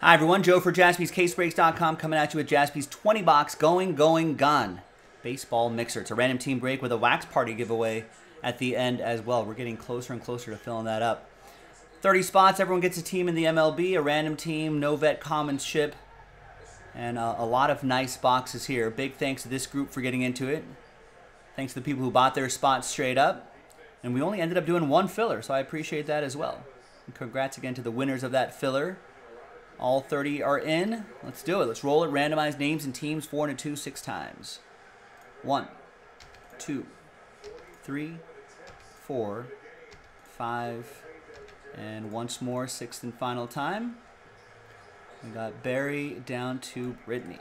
Hi, everyone. Joe for jaspyscasebreaks.com coming at you with Jaspy's 20 box going, going, gone baseball mixer. It's a random team break with a wax party giveaway at the end as well. We're getting closer and closer to filling that up. 30 spots. Everyone gets a team in the MLB, a random team, no vet commons ship, and a lot of nice boxes here. Big thanks to this group for getting into it. Thanks to the people who bought their spots straight up. And we only ended up doing one filler, so I appreciate that as well. And congrats again to the winners of that filler. All 30 are in. Let's do it. Let's roll it. Randomize names and teams four and a two, six times. One, two, three, four, five, and once more, sixth and final time. We got Barry down to Brittany.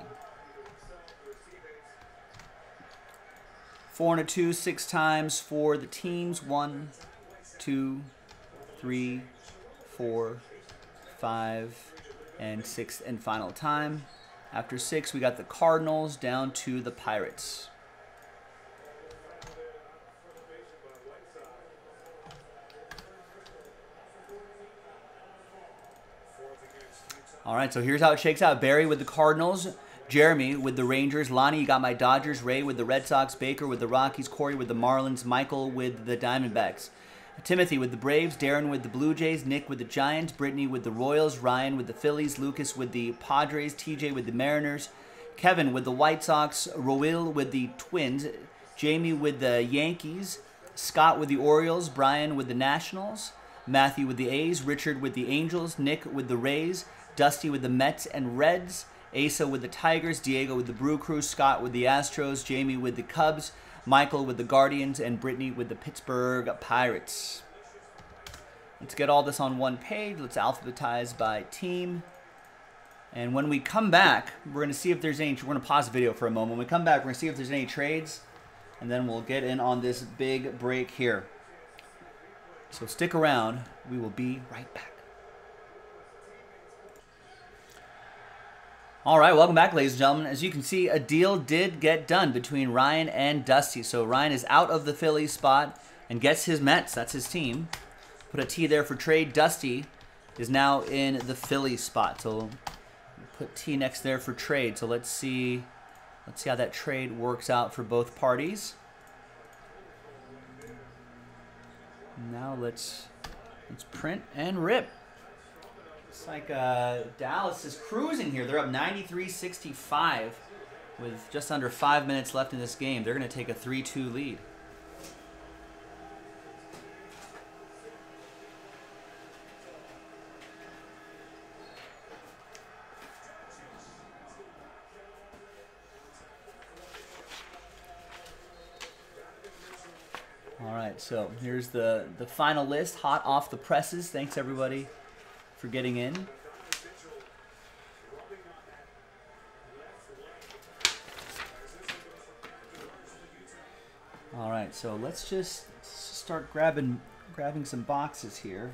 Four and a two, six times for the teams. One, two, three, four, five, and sixth and final time. After six, we got the Cardinals down to the Pirates. All right, so here's how it shakes out. Barry with the Cardinals, Jeremy with the Rangers, Lonnie, you got my Dodgers, Ray with the Red Sox, Baker with the Rockies, Corey with the Marlins, Michael with the Diamondbacks. Timothy with the Braves, Darren with the Blue Jays, Nick with the Giants, Brittany with the Royals, Ryan with the Phillies, Lucas with the Padres, TJ with the Mariners, Kevin with the White Sox, Roel with the Twins, Jamie with the Yankees, Scott with the Orioles, Brian with the Nationals, Matthew with the A's, Richard with the Angels, Nick with the Rays, Dusty with the Mets and Reds, Asa with the Tigers, Diego with the Brew Crew, Scott with the Astros, Jamie with the Cubs, Michael with the Guardians, and Brittany with the Pittsburgh Pirates. Let's get all this on one page. Let's alphabetize by team. And when we come back, we're going to see if there's any, we're going to pause the video for a moment. When we come back, we're going to see if there's any trades, and then we'll get in on this big break here. So stick around. We will be right back. All right, welcome back, ladies and gentlemen. As you can see, a deal did get done between Ryan and Dusty. So Ryan is out of the Phillies spot and gets his Mets. That's his team. Put a T there for trade. Dusty is now in the Phillies spot. So put T next there for trade. So let's see, let's see how that trade works out for both parties. Now let's let's print and rip. Looks like uh, Dallas is cruising here. They're up 93-65 with just under five minutes left in this game. They're going to take a 3-2 lead. All right, so here's the, the final list, hot off the presses. Thanks, everybody, for getting in. All right, so let's just start grabbing grabbing some boxes here.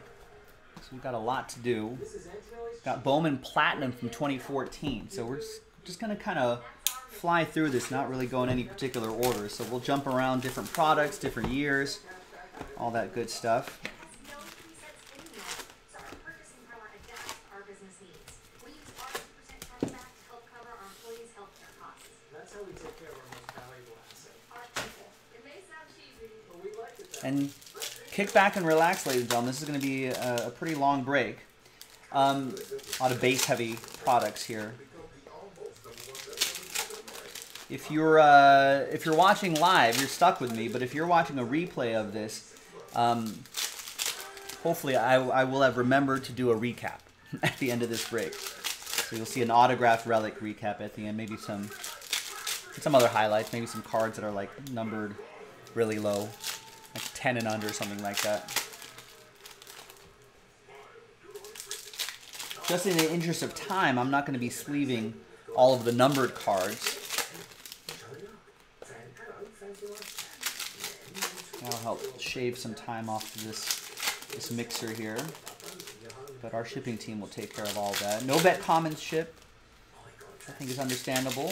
So we've got a lot to do. Got Bowman Platinum from 2014. So we're just, just gonna kind of fly through this, not really go in any particular order. So we'll jump around different products, different years, all that good stuff. And kick back and relax, ladies and gentlemen. This is going to be a, a pretty long break. Um, a lot of base-heavy products here. If you're uh, if you're watching live, you're stuck with me. But if you're watching a replay of this, um, hopefully I, I will have remembered to do a recap at the end of this break. So you'll see an autographed relic recap at the end. Maybe some some other highlights. Maybe some cards that are like numbered really low, like 10 and under, or something like that. Just in the interest of time, I'm not going to be sleeving all of the numbered cards. That'll help shave some time off of this, this mixer here. But our shipping team will take care of all that. No bet commons ship, I think is understandable.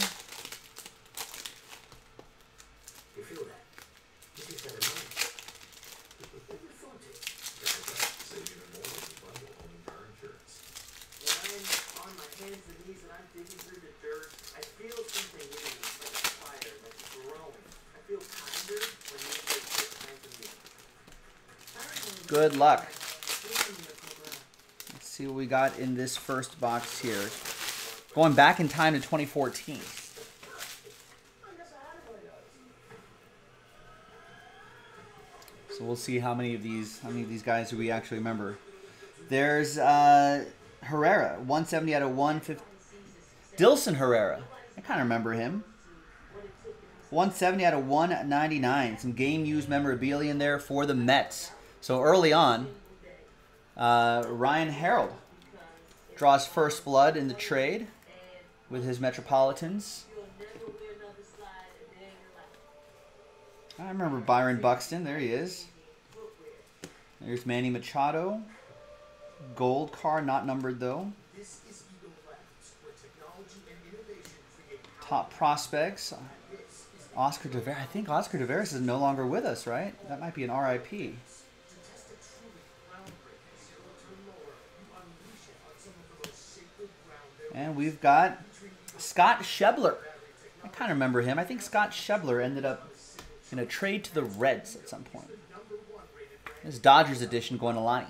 hands and knees and I'm digging through the dirt, I feel something in me, like a fire, like it's growing. I feel kinder when you take time to me. Good luck. Let's see what we got in this first box here. Going back in time to 2014. So we'll see how many of these how many of these guys do we actually remember. There's uh, Herrera, 170 out of 150. Dilson Herrera. I kind of remember him. 170 out of 199. Some game used memorabilia in there for the Mets. So early on, uh, Ryan Harold draws first blood in the trade with his Metropolitans. I remember Byron Buxton. There he is. There's Manny Machado. Gold car, not numbered though. Top prospects. Oscar De I think Oscar De is no longer with us, right? That might be an RIP. And we've got Scott Schebler. I kind of remember him. I think Scott Schebler ended up in a trade to the Reds at some point. This Dodgers edition going to Lonnie.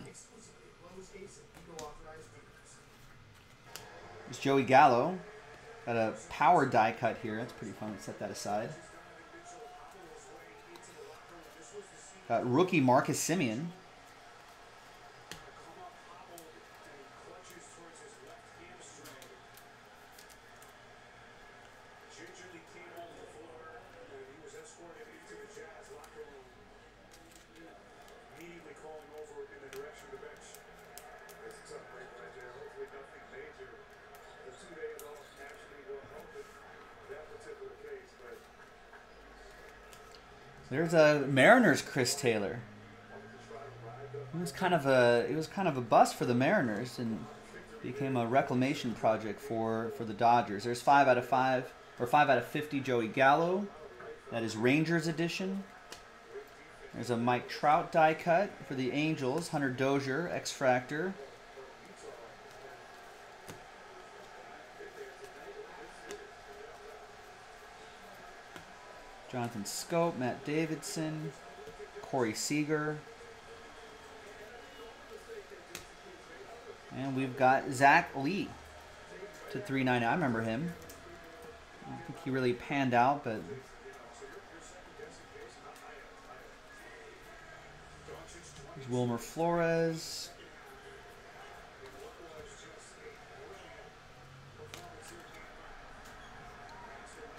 It's Joey Gallo. Got a power die cut here. That's pretty fun. Set that aside. Got rookie Marcus Semien. There's a Mariners Chris Taylor. It was kind of a it was kind of a bust for the Mariners and became a reclamation project for for the Dodgers. There's five out of five or five out of fifty Joey Gallo. That is Rangers edition. There's a Mike Trout die cut for the Angels. Hunter Dozier X Fractor. Jonathan Schoop, Matt Davidson, Corey Seager. And we've got Zach Lee to 390. I remember him. I don't think he really panned out, but Wilmer Flores.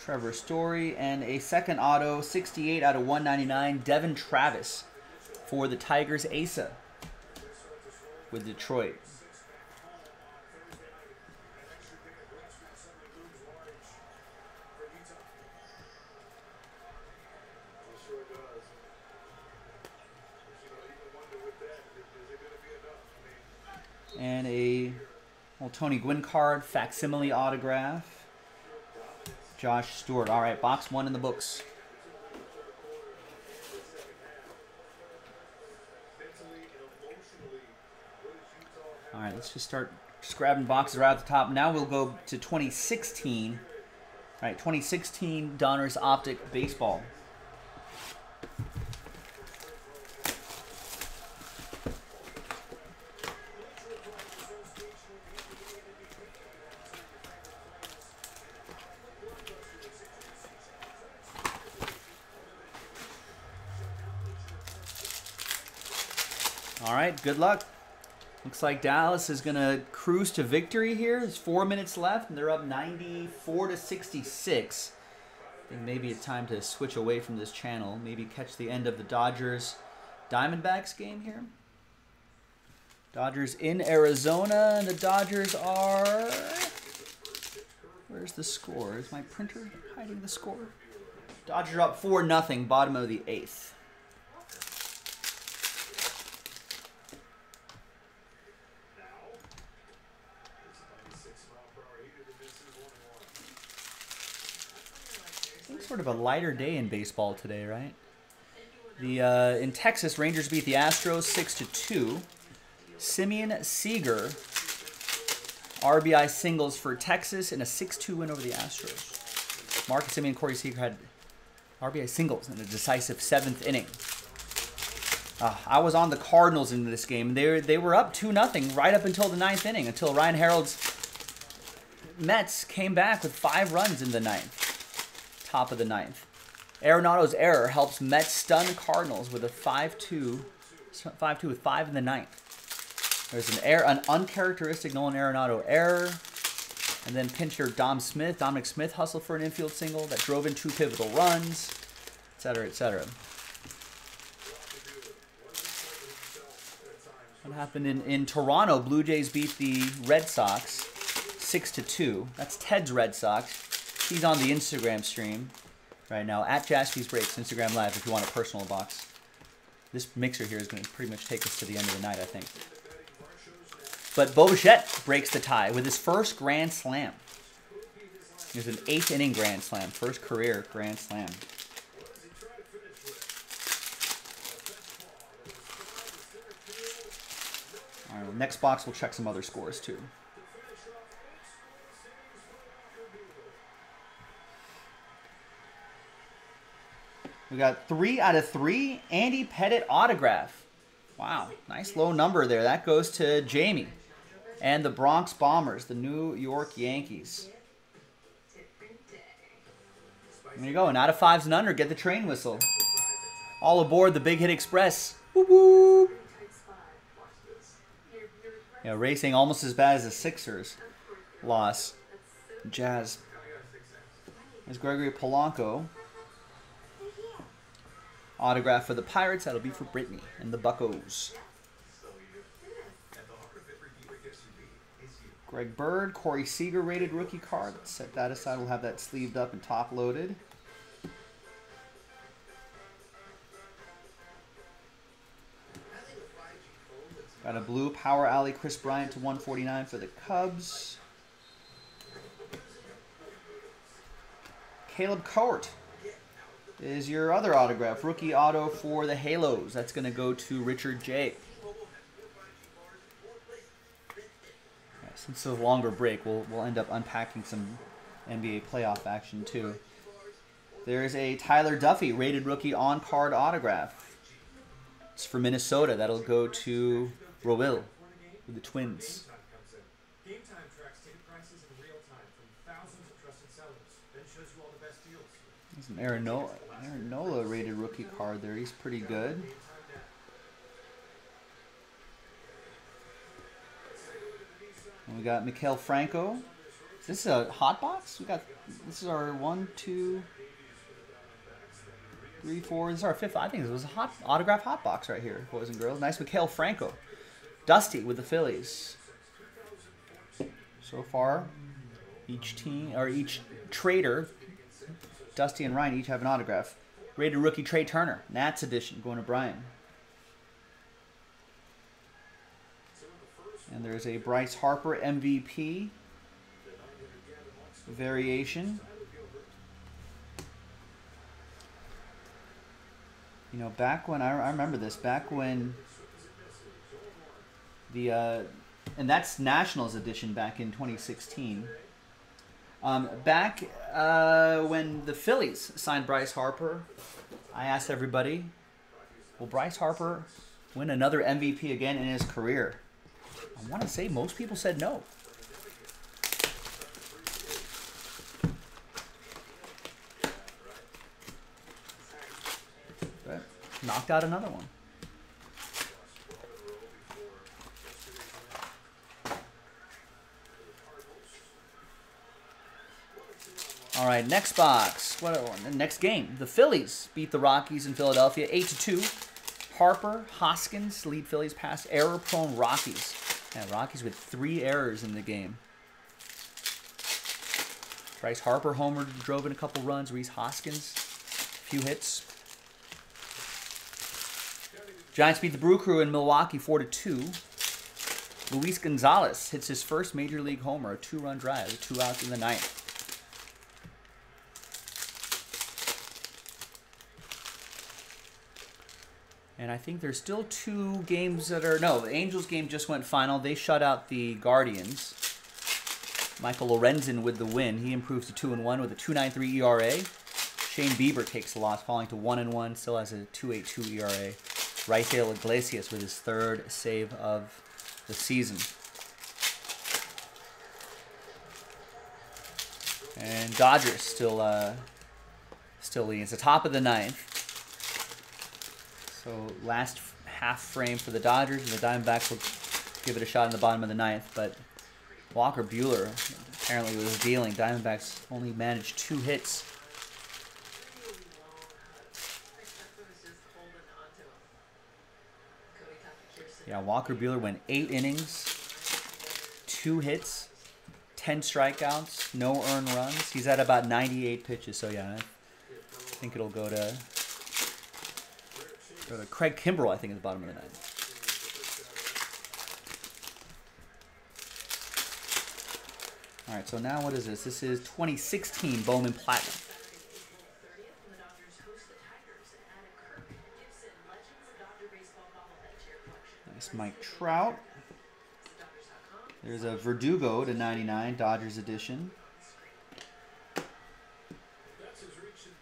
Trevor Story, and a second auto, 68 out of 199, Devon Travis for the Tigers ASA with Detroit. And a well, Tony Gwynn card, facsimile autograph. Josh Stewart. All right, box one in the books. All right, let's just start just grabbing boxes right at the top. Now we'll go to 2016. All right, 2016 Donruss Optic Baseball. All right, good luck. Looks like Dallas is going to cruise to victory here. There's four minutes left, and they're up 94 to 66. I think maybe it's time to switch away from this channel. Maybe catch the end of the Dodgers Diamondbacks game here. Dodgers in Arizona, and the Dodgers are. Where's the score? Is my printer hiding the score? Dodgers up 4 nothing, bottom of the eighth. Sort of a lighter day in baseball today, right? The uh, in Texas, Rangers beat the Astros six to two. Semien Seager RBI singles for Texas in a 6-2 win over the Astros. Marcus Semien, Corey Seager had RBI singles in a decisive seventh inning. Uh, I was on the Cardinals in this game. They they were up two nothing right up until the ninth inning, until Ryan Harold's Mets came back with five runs in the ninth, top of the ninth. Arenado's error helps Mets stun Cardinals with a 5-2, 5-2 with five in the ninth. There's an error, an uncharacteristic Nolan Arenado error, and then pincher Dom Smith, Dominic Smith hustled for an infield single that drove in two pivotal runs, etc., etc. What happened in, in Toronto? Blue Jays beat the Red Sox six to two. That's Ted's Red Sox. He's on the Instagram stream right now at Jaspy's Breaks Instagram Live if you want a personal box. This mixer here is going to pretty much take us to the end of the night, I think. But Bo Bichette breaks the tie with his first Grand Slam. It was an eighth inning Grand Slam, first career Grand Slam. All right, well, next box we'll check some other scores too. We got three out of three. Andy Pettitte autograph. Wow, nice low number there. That goes to Jamie. And the Bronx Bombers, the New York Yankees. There you go. And out of fives and under, get the train whistle. All aboard the Big Hit Express. Whoop. Yeah, racing almost as bad as the Sixers loss. Jazz. There's Gregory Polanco. Autograph for the Pirates. That'll be for Brittany and the Buckos. Greg Bird, Corey Seager rated rookie card. Let's set that aside. We'll have that sleeved up and top loaded. Got a blue Power Alley Kris Bryant to 149 for the Cubs. Caleb Cowart is your other autograph. Rookie auto for the Halos. That's going to go to Richard J. Since it's a longer break, we'll, we'll end up unpacking some NBA playoff action too. There's a Tyler Duffey rated rookie on card autograph. It's for Minnesota. That'll go to Roel with the Twins. Game time tracks ticket prices in real time from thousands of trusted sellers, then shows you all the best deals. There's an Aaron Nola, Aaron Nola rated rookie card there. He's pretty good. And we got Maikel Franco. This is a hot box? We got this is our one, two, three, four. This is our fifth. I think this was a hot autograph hot box right here, boys and girls. Nice Maikel Franco. Dusty with the Phillies. So far, each team or each trader, Dusty and Ryan each have an autograph. Rated rookie Trea Turner, Nats edition, going to Brian. And there's a Bryce Harper MVP variation. You know, back when I, I remember this, back when the uh, and that's Nationals edition back in 2016. Um, back uh, when the Phillies signed Bryce Harper, I asked everybody, will Bryce Harper win another MVP again in his career? I want to say most people said no. Knocked out another one. Right, next box. What? Oh, next game. The Phillies beat the Rockies in Philadelphia, eight to two. Harper, Hoskins lead Phillies past error-prone Rockies. Yeah, Rockies with three errors in the game. Bryce Harper homered, drove in a couple runs. Rhys Hoskins, a few hits. Giants beat the Brew Crew in Milwaukee, four to two. Luis Gonzalez hits his first major league homer, a two-run drive, two outs in the ninth. And I think there's still two games that are no. The Angels game just went final. They shut out the Guardians. Michael Lorenzen with the win. He improves to 2 and 1 with a 2.93 ERA. Shane Bieber takes the loss, falling to 1 and 1, still has a 2.82 ERA. Raisel Iglesias with his third save of the season. And Dodgers still uh, still leading. It's the top of the ninth. So last half frame for the Dodgers, and the Diamondbacks will give it a shot in the bottom of the ninth. But Walker Buehler apparently was dealing. Diamondbacks only managed two hits. Yeah, Walker Buehler went eight innings, two hits, 10 strikeouts, no earned runs. He's at about 98 pitches, so yeah, I think it'll go to go to Craig Kimbrel, I think, at the bottom of the ninth. All right, so now what is this? This is 2016 Bowman Platinum. Nice Mike Trout. There's a Verdugo to 99, Dodgers edition. That's his reach, in,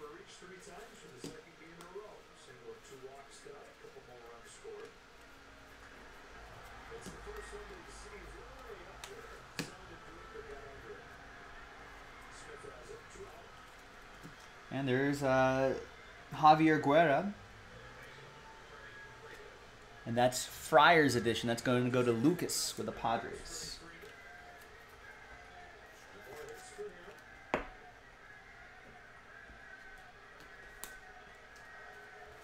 or reach three times for the second game in a row. Single and two walks got, a couple more runs scored. It's the first one that he sees way up there. Sounded deep, but got under it. Smith has it, two out. And there's uh, Javier Guerra. And that's Friars edition. That's going to go to Lucas with the Padres.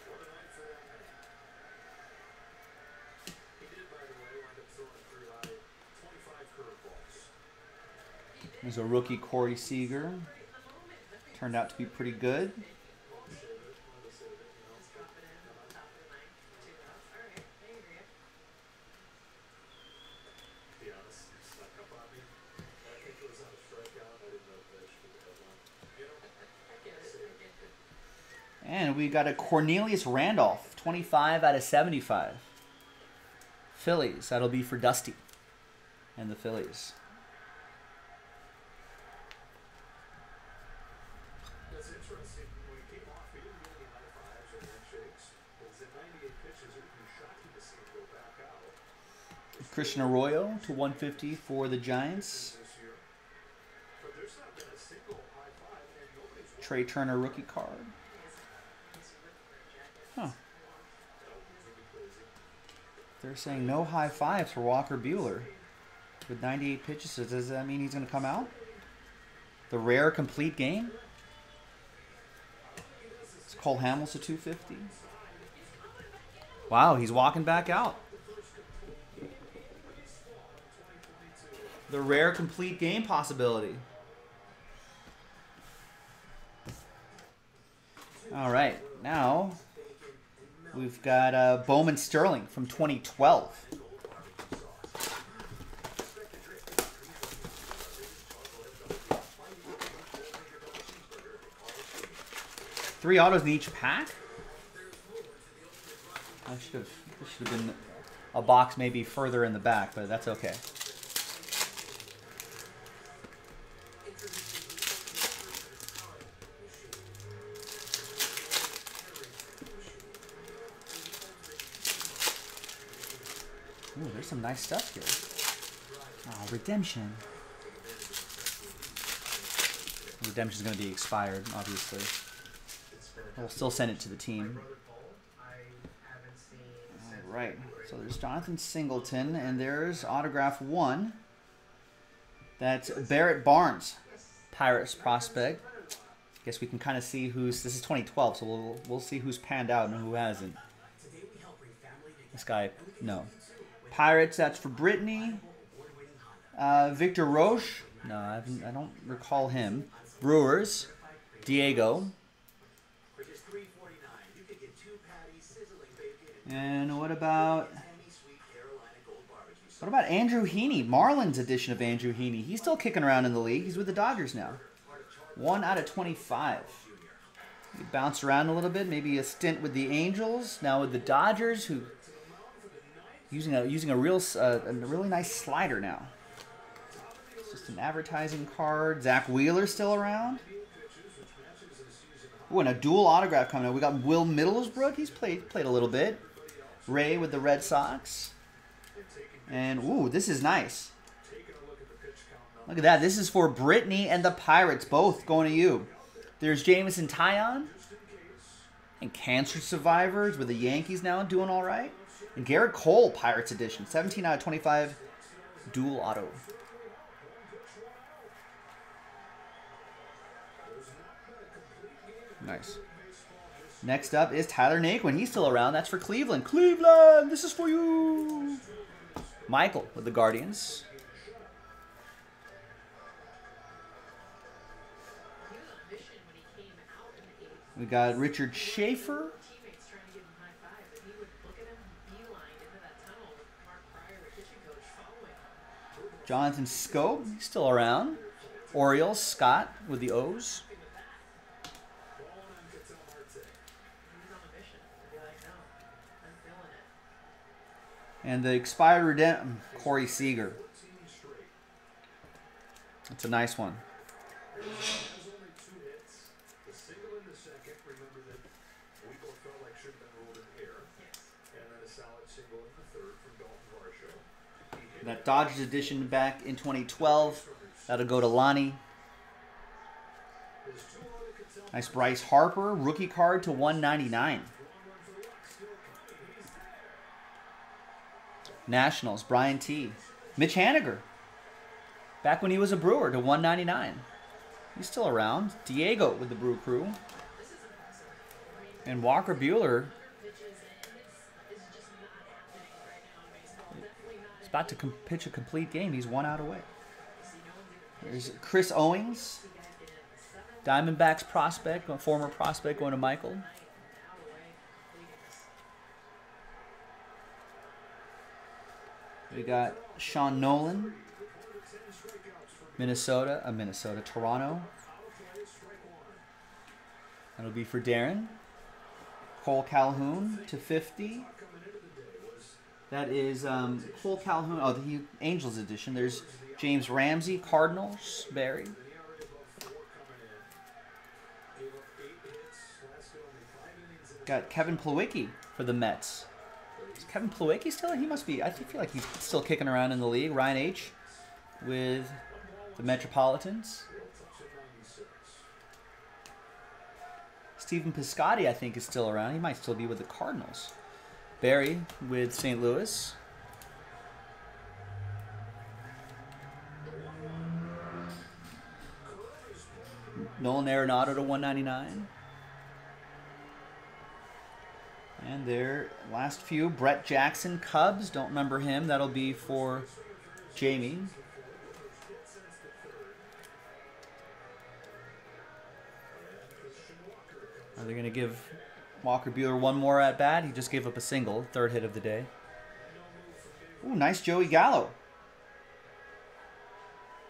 What a night for that man. He did, by the way, wind up throwing a career high 25 curveballs. There's a rookie Corey Seager. Turned out to be pretty good. And we got a Cornelius Randolph, 25 out of 75. Phillies. That'll be for Dusty and the Phillies. That's interesting. When he came off, he didn't get any high fives or handshakes. But it's at 98 pitches. It would be shocking to see him go back out Christian Arroyo to 150 for the Giants. Trea Turner rookie card. Huh. They're saying no high fives for Walker Buehler with 98 pitches. Does that mean he's going to come out? The rare complete game? It's Cole Hamels to 250. Wow, he's walking back out. The rare complete game possibility. All right, now we've got uh, Bowman Sterling from 2012. Three autos in each pack. I should have. Should have been a box maybe further in the back, but that's okay. Some nice stuff here. Oh, redemption. Redemption's going to be expired, obviously. We'll still send it to the team. All right. So there's Jonathan Singleton, and there's autograph one. That's Barrett Barnes, Pirates prospect. I guess we can kind of see who's. This is 2012, so we'll we'll see who's panned out and who hasn't. This guy, no. Pirates, that's for Brittany. Uh, Victor Roache, no, I, I don't recall him. Brewers, Diego. And what about what about Andrew Heaney? Marlins edition of Andrew Heaney. He's still kicking around in the league. He's with the Dodgers now. One out of twenty-five. He bounced around a little bit. Maybe a stint with the Angels. Now with the Dodgers, who using a using a real uh, a really nice slider now. Just an advertising card. Zack Wheeler still around. Ooh, and a dual autograph coming up. We got Will Middlebrooks. He's played played a little bit. Ray with the Red Sox. And ooh, this is nice. Look at that. This is for Brittany and the Pirates, both going to you. There's Jameson Taillon and Cancer Survivors with the Yankees now doing all right. And Gerrit Cole, Pirates Edition, 17 out of 25, dual auto. Nice. Next up is Tyler Naquin. He's still around. That's for Cleveland. Cleveland, this is for you. Michael with the Guardians. We got Richard Schaefer. Teammates trying to give him high five, and he would look at him, beeline into that tunnel with Mark Prior, the pitching coach, following him. Jonathan Schoop, still around. Orioles, Scott with the O's. And the expired redemption, Corey Seager. That's a nice one. Has only two hits. The single in the second. Remember that we both felt like should have been ruled in the air. Yes. And then a solid single in the third from Dalton Varsho. He hit That Dodgers edition back in 2012. That'll go to Lonnie. Nice Bryce Harper, rookie card to 199. Nationals, Brian T. Mitch Haniger. Back when he was a Brewer to 199. He's still around. Diego with the Brew Crew. And Walker Buehler about to com- pitch a complete game. He's one out away. There's Chris Owings, Diamondbacks prospect, a former prospect going to Michael. We got Sean Nolin, Minnesota, uh, Minnesota, Toronto. That'll be for Darren. Kole Calhoun to 50. That is um, Kole Calhoun. Oh, the Angels edition. There's James Ramsey, Cardinals, Barry. Got Kevin Plawecki for the Mets. Is Kevin Plawecki still? He must be. I feel like he's still kicking around in the league. Ryan H. with the Metropolitans. Stephen Piscotty, I think, is still around. He might still be with the Cardinals. Barry with St. Louis. Nolan Arenado to 199. And their last few, Brett Jackson, Cubs. Don't remember him. That'll be for Jamie. Are they going to give Walker Buehler one more at bat? He just gave up a single, third hit of the day. Ooh, nice Joey Gallo.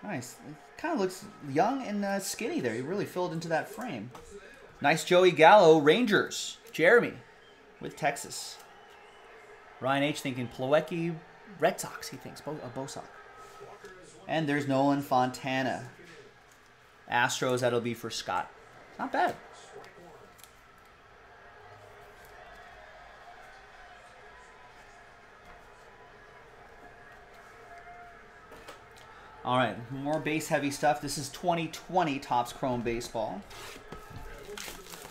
Nice. Kind of looks young and uh, skinny there. He really filled into that frame. Nice Joey Gallo, Rangers. Jeremy with Texas. Ryan H. thinking Plawecki, Red Sox, he thinks. Bo- uh, Bosock. And there's Nolan Fontana. Astros, that'll be for Scott. Not bad. All right, more base heavy stuff. This is 2020 Topps Chrome Baseball.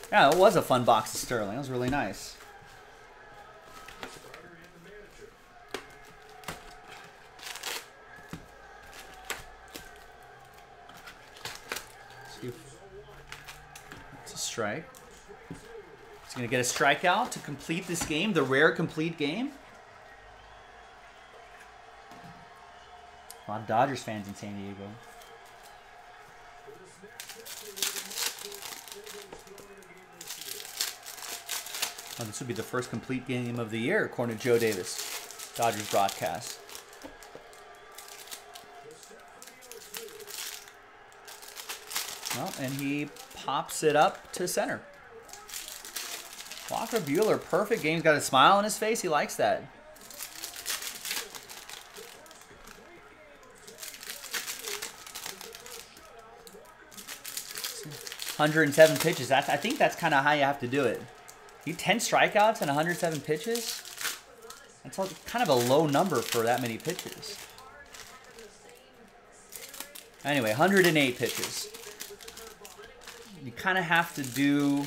Yeah, it was a fun box of Sterling. It was really nice. It's a strike. He's going to get a strikeout to complete this game, the rare complete game. A lot of Dodgers fans in San Diego. Oh, this would be the first complete game of the year, according to Joe Davis, Dodgers broadcast. Well, and he pops it up to center. Walker Buehler, perfect game. He's got a smile on his face. He likes that. 107 pitches. That's I think that's kind of how you have to do it. You 10 strikeouts and 107 pitches. That's all, kind of a low number for that many pitches. Anyway, 108 pitches. You kind of have to do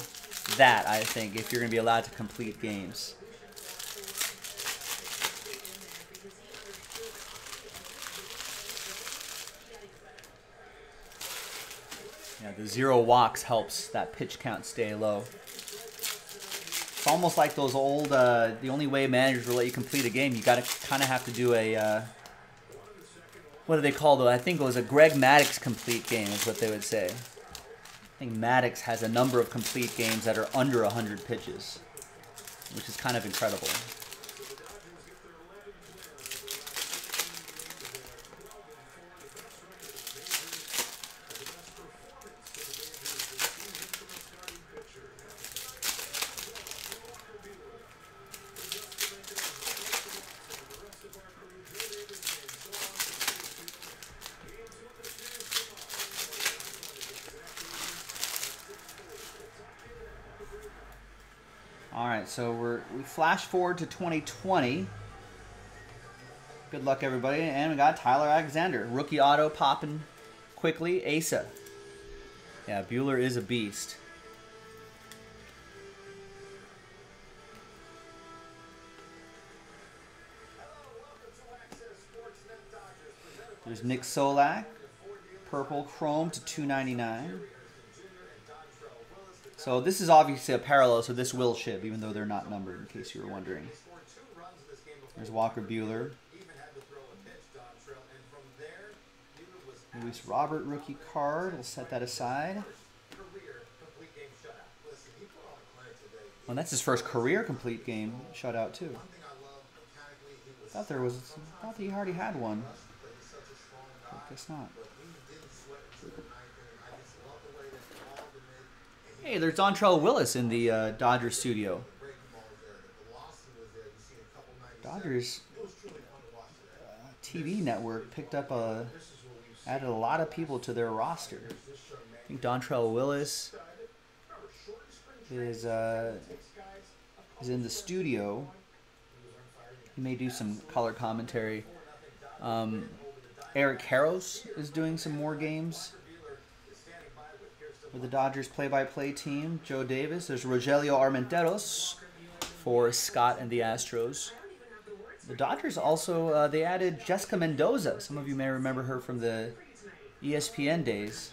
that, I think, if you're going to be allowed to complete games. The zero walks helps that pitch count stay low. It's almost like those old. Uh, the only way managers will let you complete a game, you got to kind of have to do a. Uh, what do they call though? I think it was a Greg Maddux complete game, is what they would say. I think Maddux has a number of complete games that are under 100 pitches, which is kind of incredible. All right, so we're we flash forward to 2020. Good luck, everybody. And we got Tyler Alexander, rookie auto popping quickly. Asa. Yeah, Buehler is a beast. There's Nick Solak, purple chrome to 299. So this is obviously a parallel, so this will ship, even though they're not numbered, in case you were wondering. There's Walker Buehler. Luis Robert rookie card. We'll set that aside. Well, that's his first career complete game shutout too. Thought there was. Thought he already had one. But guess not. Hey, there's Dontrelle Willis in the uh, Dodgers studio. Dodgers uh, TV network picked up a added a lot of people to their roster. I think Dontrelle Willis is uh, is in the studio. He may do some color commentary. Um, Eric Karros is doing some more games with the Dodgers play-by-play team. Joe Davis. There's Rogelio Armenteros for Scott and the Astros. The Dodgers also uh, they added Jessica Mendoza. Some of you may remember her from the ESPN days.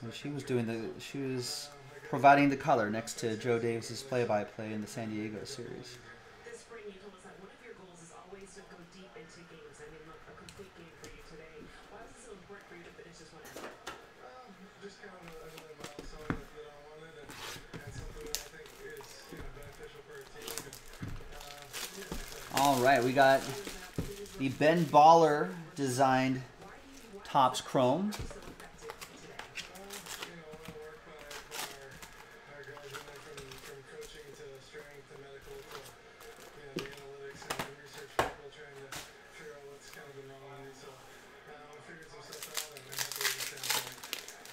And she was doing the she was providing the color next to Joe Davis's play-by-play in the San Diego series. This spring, you told us that one of your goals is always to go deep into games. I mean, look, a complete game for you today. Why was it so important for you to finish this one out? Just kind of another milestone that, that I wanted and, and something that I think is you know, beneficial for our team. And, uh, yeah, All right, we got the Ben Baller designed Topps Chrome. you know, a lot of work by, by our, our guys in there from, from coaching to strength to medical to you know, the analytics and the research people trying to figure out what's kind of been wrong with me. So um, I figured some stuff out and I'm happy with the standpoint.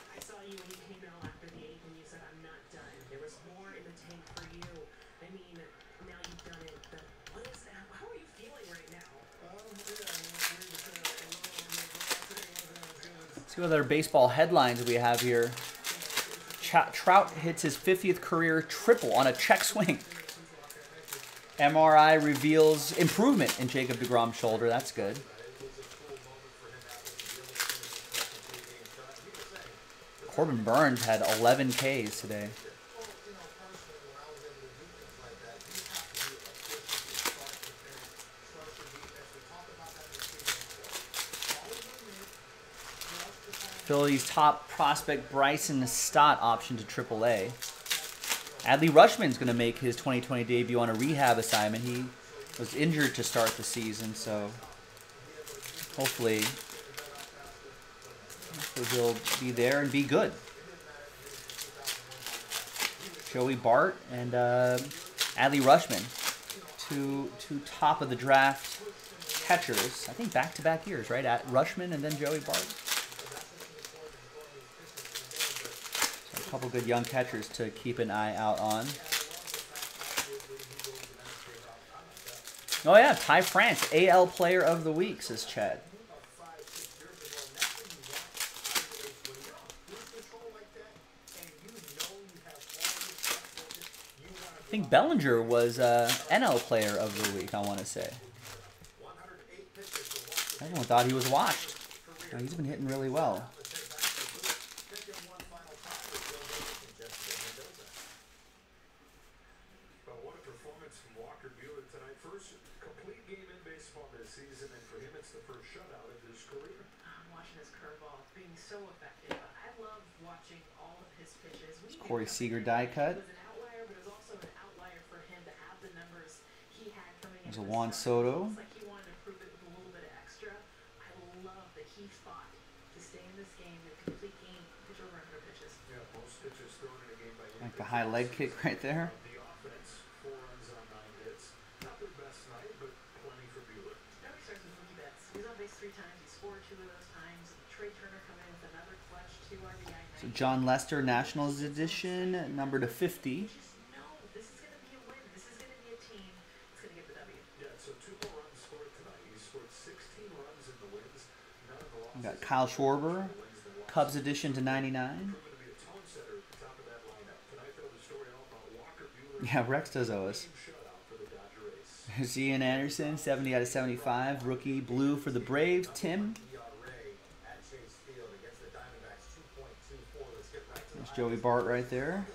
I saw you when you came out after the eighth and you said, I'm not done. There was more in the tank for you. I mean, now you've done it. But what is that? How are you feeling right now? Um, yeah, I mean, we just had a little, you know, velocity wasn't as good as See what other baseball headlines we have here. Trout hits his 50th career triple on a check swing. MRI reveals improvement in Jacob DeGrom's shoulder. That's good. Corbin Burnes had 11 Ks today. Top prospect Bryson Stott option to AAA. Adley Rutschman's going to make his 2020 debut on a rehab assignment. He was injured to start the season, so hopefully, hopefully he'll be there and be good. Joey Bart and uh, Adley Rutschman, two two top of the draft catchers. I think back to back years, right? At Rutschman and then Joey Bart. Couple good young catchers to keep an eye out on. Oh yeah, Ty France, AL Player of the Week, says Chad. I think Bellinger was uh, NL Player of the Week. I want to say. Everyone thought he was washed. He's been hitting really well. But what a performance from Walker Buehler tonight. First complete game in baseball this season, and for him, it's the first shutout of his career. I'm watching his curveball being so effective. I love watching all of his pitches. We knew Corey coming Seager in die cut. It was an outlier, but it was also an outlier for him to have the numbers he had coming There's into a Juan. Soto. It's like he wanted to prove it with a little bit of extra. I love that he fought to stay in this game and complete game pitch over 100 pitches. Yeah, most pitches thrown in a game by Like the high leg kick right there. Um, the offense, four runs on nine hits. Not their best night, but plenty for Buehler. Now he starts with Mookie Betts. He's on base three times. He scored two of those times. Trea Turner coming in with another clutch two RBI night. So Jon Lester Nationals edition, number to 50. this is going to be a win. This is going to be a team that's going to get the W. Yeah, so two more runs scored tonight. He scored 16 runs in the wins, none of the losses. We got Kyle Schwarber, Wins and losses. Cubs edition to 99. Proven to be a tone setter at the top of that lineup. Tonight, though, the story all about Walker Buehler. Yeah, Rex does owe us. Game shutout for the Dodger ace. Ian Anderson, 70 out of 75. Rookie blue for the Braves. Tim. at Chase Field against the Diamondbacks, 2.24. Let's get right to the There's Joey Bart right there.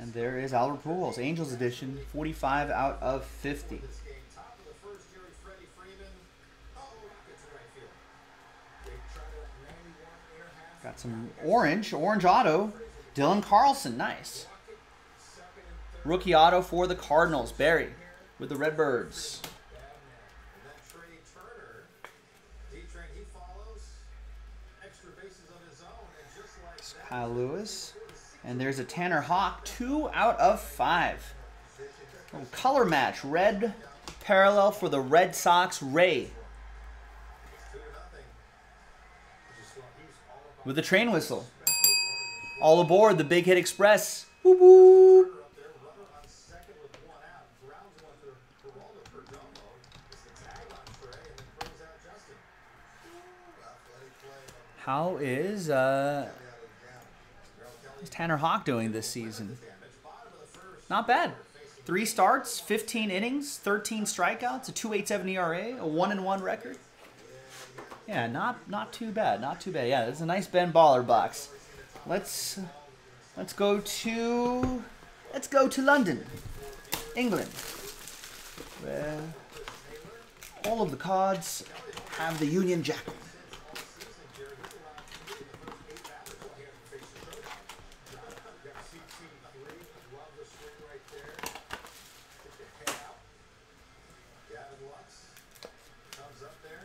And there is Albert Pujols, Angels edition, 45 out of 50. This game, top of the first, Jerry Freddie Freeman. Oh, rockets to right field. They try to let Manny one air half. Got some orange, orange auto. Dylan Carlson, nice. Rookie auto for the Cardinals, Barry with the Redbirds. bad man. And then Trea Turner. D-Train, he follows. Extra bases of his own. And just like that, Kyle Lewis. And there's a Tanner Houck, two out of five. Color match, red parallel for the Red Sox, Ray with the train whistle. All aboard the Big Hit Express. Athletic play. How is uh, Out of the jam. Darrell Kelly is Tanner Houck doing this season? Not bad. Three starts, 15 innings, 13 strikeouts, a 2.87 ERA, a one and one record. Yeah, not not too bad, not too bad. Yeah, that's a nice Ben Baller box. Let's let's go to let's go to London, England, where all of the cards have the Union Jack. on. Got CT3. Love the swing right there. Get the head out. Gavin Lux comes up there.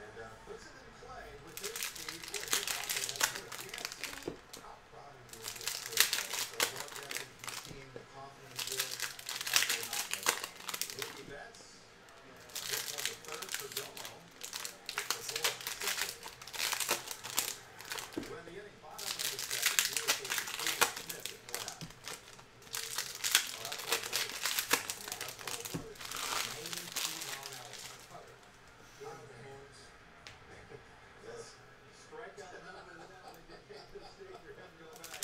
And uh, puts it in play with his speed. Boy, his body has a good chance. I'll probably do a good third base. So what that is, the team, the confidence there. Not really not there. Mookie Betts. This one the third for Domo. Hits the fourth. When the inning bottom of the second, Buehler takes a three to Smith at one out. Oh, that's cold blooded. Yeah, that's cold blooded. Ninety-two mile an hour cutter. Out of the hands. Yes. Strike out of number one, and you can't just shake your head and go back.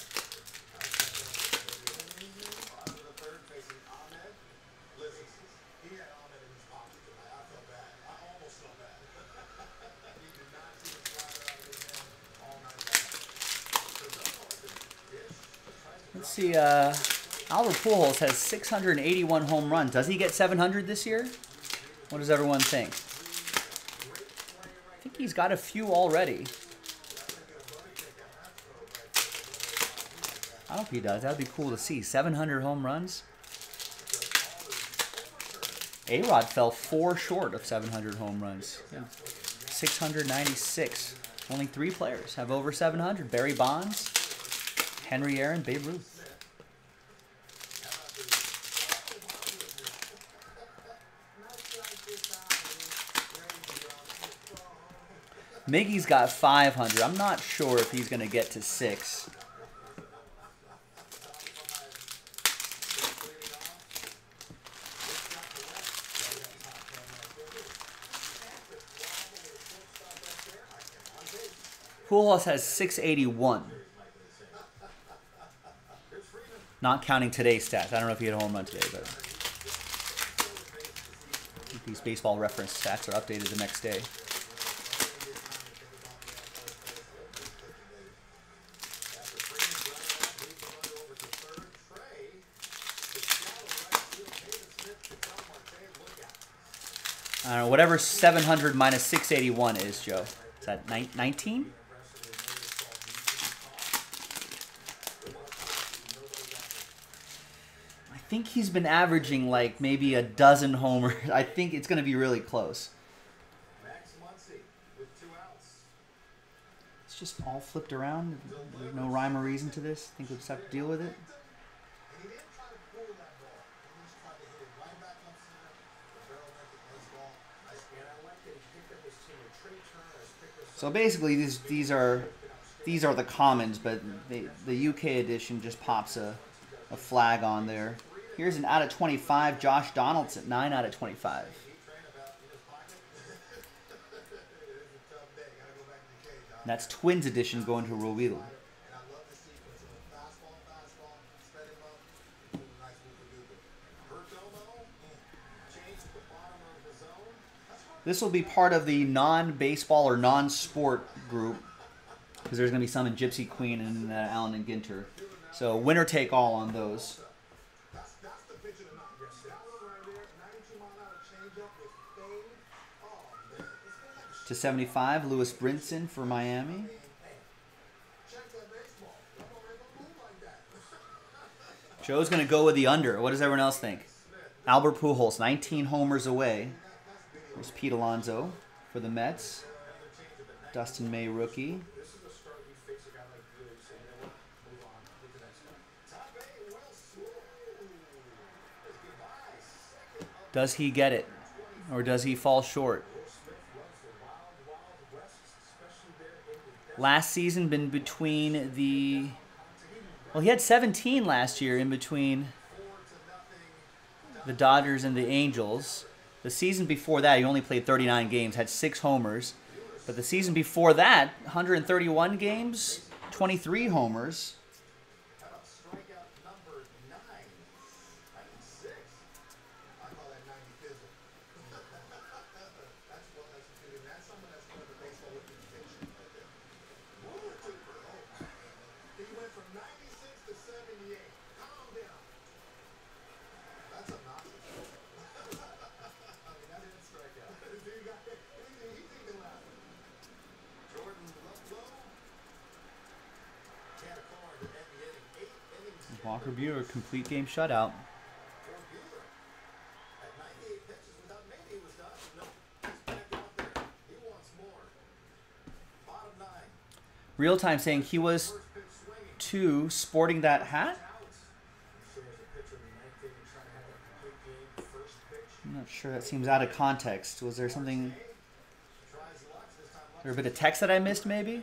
Bottom of the third, facing Ahmed. Listen, he had Ahmed in his pocket tonight. I felt bad. I almost felt bad. He did not see the slider out of his hand all night long. Let's see. Uh, Albert Pujols has 681 home runs. Does he get 700 this year? What does everyone think? I think he's got a few already. I hope he does. That'd be cool to see. 700 home runs. A Rod fell four short of 700 home runs. Yeah. 696. Only three players have over 700. Barry Bonds, Henry Aaron, Babe Ruth. Miggy's got 500. I'm not sure if he's going to get to six. Pujols has 681. Not counting today's stats. I don't know if he had a home run today, but these baseball reference stats are updated the next day. After Freeman grounded out, moves the runner over to third. Trea, to shallow right field. David Smith to Cal Marte. Look out. I don't know, whatever 700 minus 681 is, Joe. Is that 19? I think he's been averaging like maybe a dozen homers. I think it's going to be really close. It's just all flipped around. There's no rhyme or reason to this. I think we'll just have to deal with it. And he didn't try to pull that ball. He just tried to hit it right back up center. The barrel went to baseball. Nice And I like that he picked up his teammate. Trea Turner has picked up So basically, these these are these are the commons, but the the UK edition just pops a, a flag on there. Here's an out of 25, Josh Donaldson, 9 out of 25. He trained about in his pocket. it is a tough day. Gotta go back to the cage. Huh? And that's Twins edition going to Ruel. And I love the sequence of a fastball, fastball, sped him up, and a nice move to Google. Perdomo. Changed at the bottom of the zone. This will be part of the non-baseball or non-sport group because there's going to be some in Gypsy Queen and uh, Allen and Ginter. So winner take all on those. That's that's the pitch of the night. Yes, that one right there, 92 mile an hour changeup with fade. Man, it's been like To 75, Lewis Brinson for Miami. Joe's going to go with the under. What does everyone else think? Albert Pujols, 19 homers away. There's Pete Alonso for the Mets. Dustin May rookie. Does he get it? Or does he fall short? Last season been between the Well, he had 17 last year in between the Dodgers and the Angels. The season before that, he only played 39 games, had 6 homers. But the season before that, 131 games, 23 homers. How about strikeout number nine? 96. I call that 90 fizzle. that's what that's good. That's someone that's playing the baseball with distinction right there. Woo, Cooper. Oh, he went from 96 to 78. Calm down. That's obnoxious. I mean, that didn't strike out. Dude got, he's, he's even laughing. Jordan Luplow. Can't call to end the inning. Eight innings. Walker Buehler, complete game shutout. For Buehler. At 98 pitches without maybe he was done. No, he's back out there. He wants more. game shutout. Real time saying he was two sporting that hat. Complete. I'm not sure that seems out of context. Was there something, or a bit of text that I missed maybe?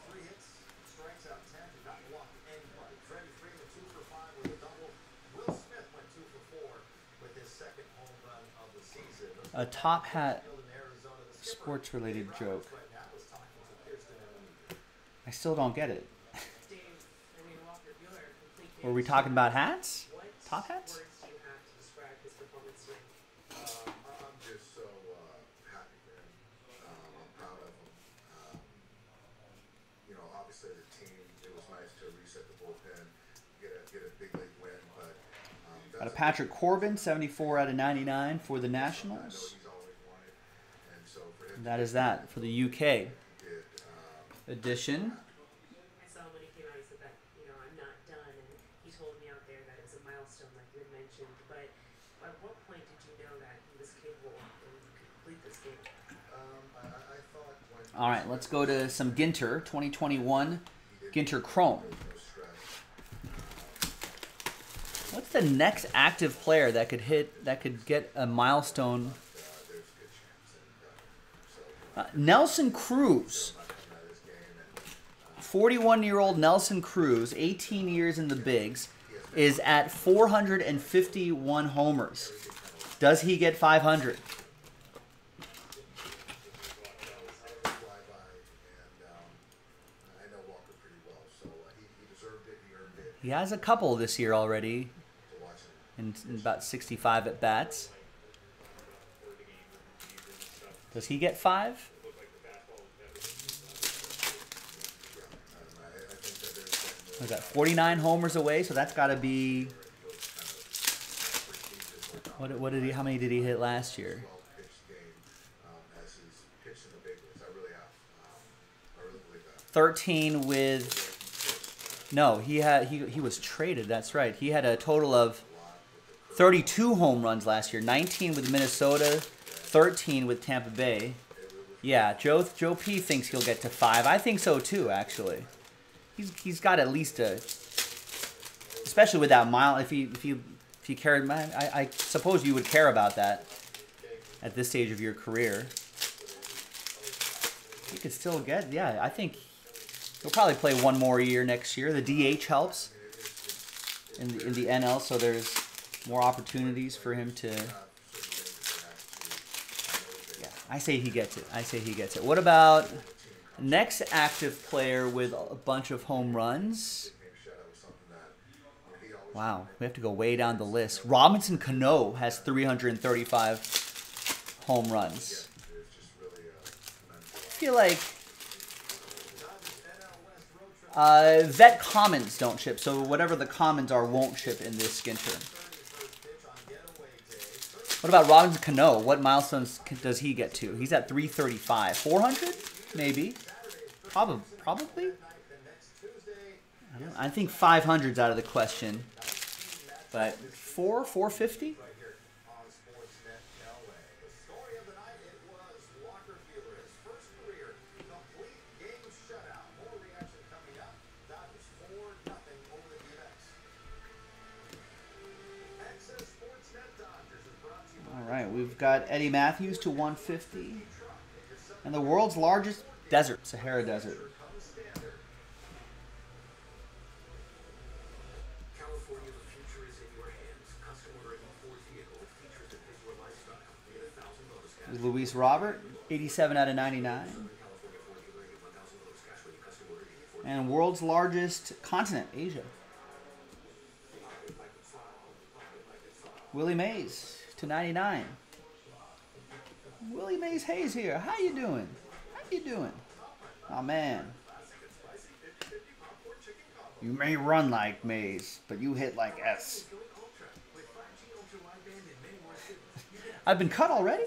top hat Field in Arizona, the skipper sports related joke. right now was talking to Kirsten Elliott. I still don't get it. Dave, I mean, Walker Buehler, complete Were we talking about hats? Top hats? words do you have to describe his performance today? I- I'm just so uh, happy for him. Um, I'm proud of. Um, you know, obviously the team, it was nice to reset the bullpen, get a, get a big league win, but Got a Patrick Corbin, 74 out of 99 for the Nationals. He's always wanted, and so for him That is that for the UK edition. I saw when he came out, he said that, you know, I'm not done, and he told me out there that it was a milestone, like you had mentioned. But at what point did you know that he was capable and could this game? um, I, I I thought when. All right, let's go to some Ginter 2021 Ginter Chrome. What's the next active player that could hit that could get a milestone? Uh, there's a good chance, and, uh, Nelson Cruz, I'm looking at his game and 41 year old Nelson Cruz, 18 years in the bigs, is at 451 homers. Does he get 500? fly by, and um, I know Walker pretty well, so uh, he, has a couple this year already, in about 65 at bats. Does he get five? Was that 49 homers away? So that's got to be. What, what did he? How many did he hit last year? 13 with. No, he had he he was traded. That's right. He had a total of 32 home runs last year. 19 with Minnesota, 13 with Tampa Bay. Yeah, Joe Joe P thinks he'll get to five. I think so too. Actually, he's he's got at least a. Especially with that mile, if he if you if you cared, I, I suppose you would care about that at this stage of your career. You could still get, yeah. I think he'll probably play one more year next year. The DH helps in the, in the NL, so there's more opportunities for him to. I say he gets it. I say he gets it. What about next active player with a bunch of home runs? Wow, we have to go way down the list. Robinson Cano has 335 home runs. I feel like uh, vet commons don't ship, so whatever the commons are won't ship in this Skinter. What about Robinson Cano? What milestones does he get to? He's at 335. 400? Maybe. Probably. Probably? I, I think 500's out of the question. But 4? 450? Got Eddie Mathews to 150. And the world's largest desert, Sahara Desert. California, the future is in your hands. Custom order a Ford vehicle with features that fit your lifestyle. Get a thousand bonus cash. Luis Robert, 87 out of 99. California Ford dealer, get one thousand bonus cash when you custom order any Ford. And world's largest continent, Asia. Willie Mays to 99. Willie Mays Hayes here. How you doing? How you doing? Oh man. You may run like Mays, but you hit like S. I've been cut already?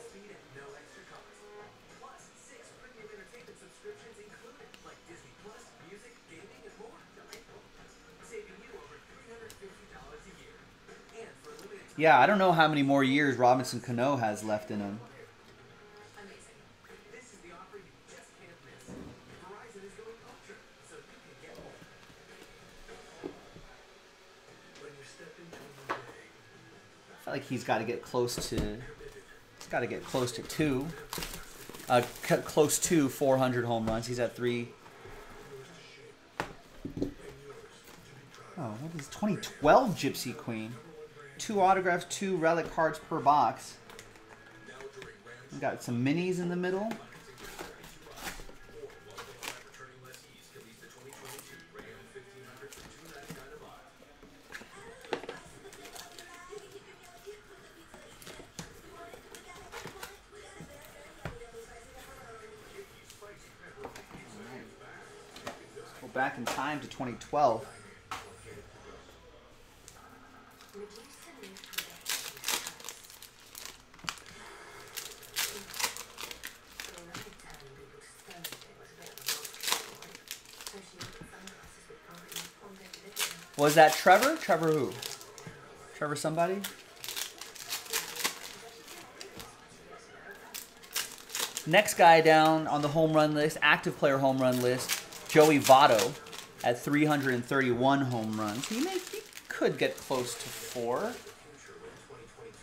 Yeah, I don't know how many more years Robinson Cano has left in him. Amazing. This is the offer you just can't miss. Verizon is going ultra, so you can get more. When you step into a new day, I feel like he's got to get close to. He's got to get close to two. Uh, close to 400 home runs. He's at three. Oh, what is 2012 Gypsy Queen? Two autographs, two relic cards per box. We got some minis in the middle. back in time to 2012. Was that Trevor? Trevor who? Trevor somebody? Next guy down on the home run list, active player home run list, Joey Votto at 331 home runs. He may he could get close to four.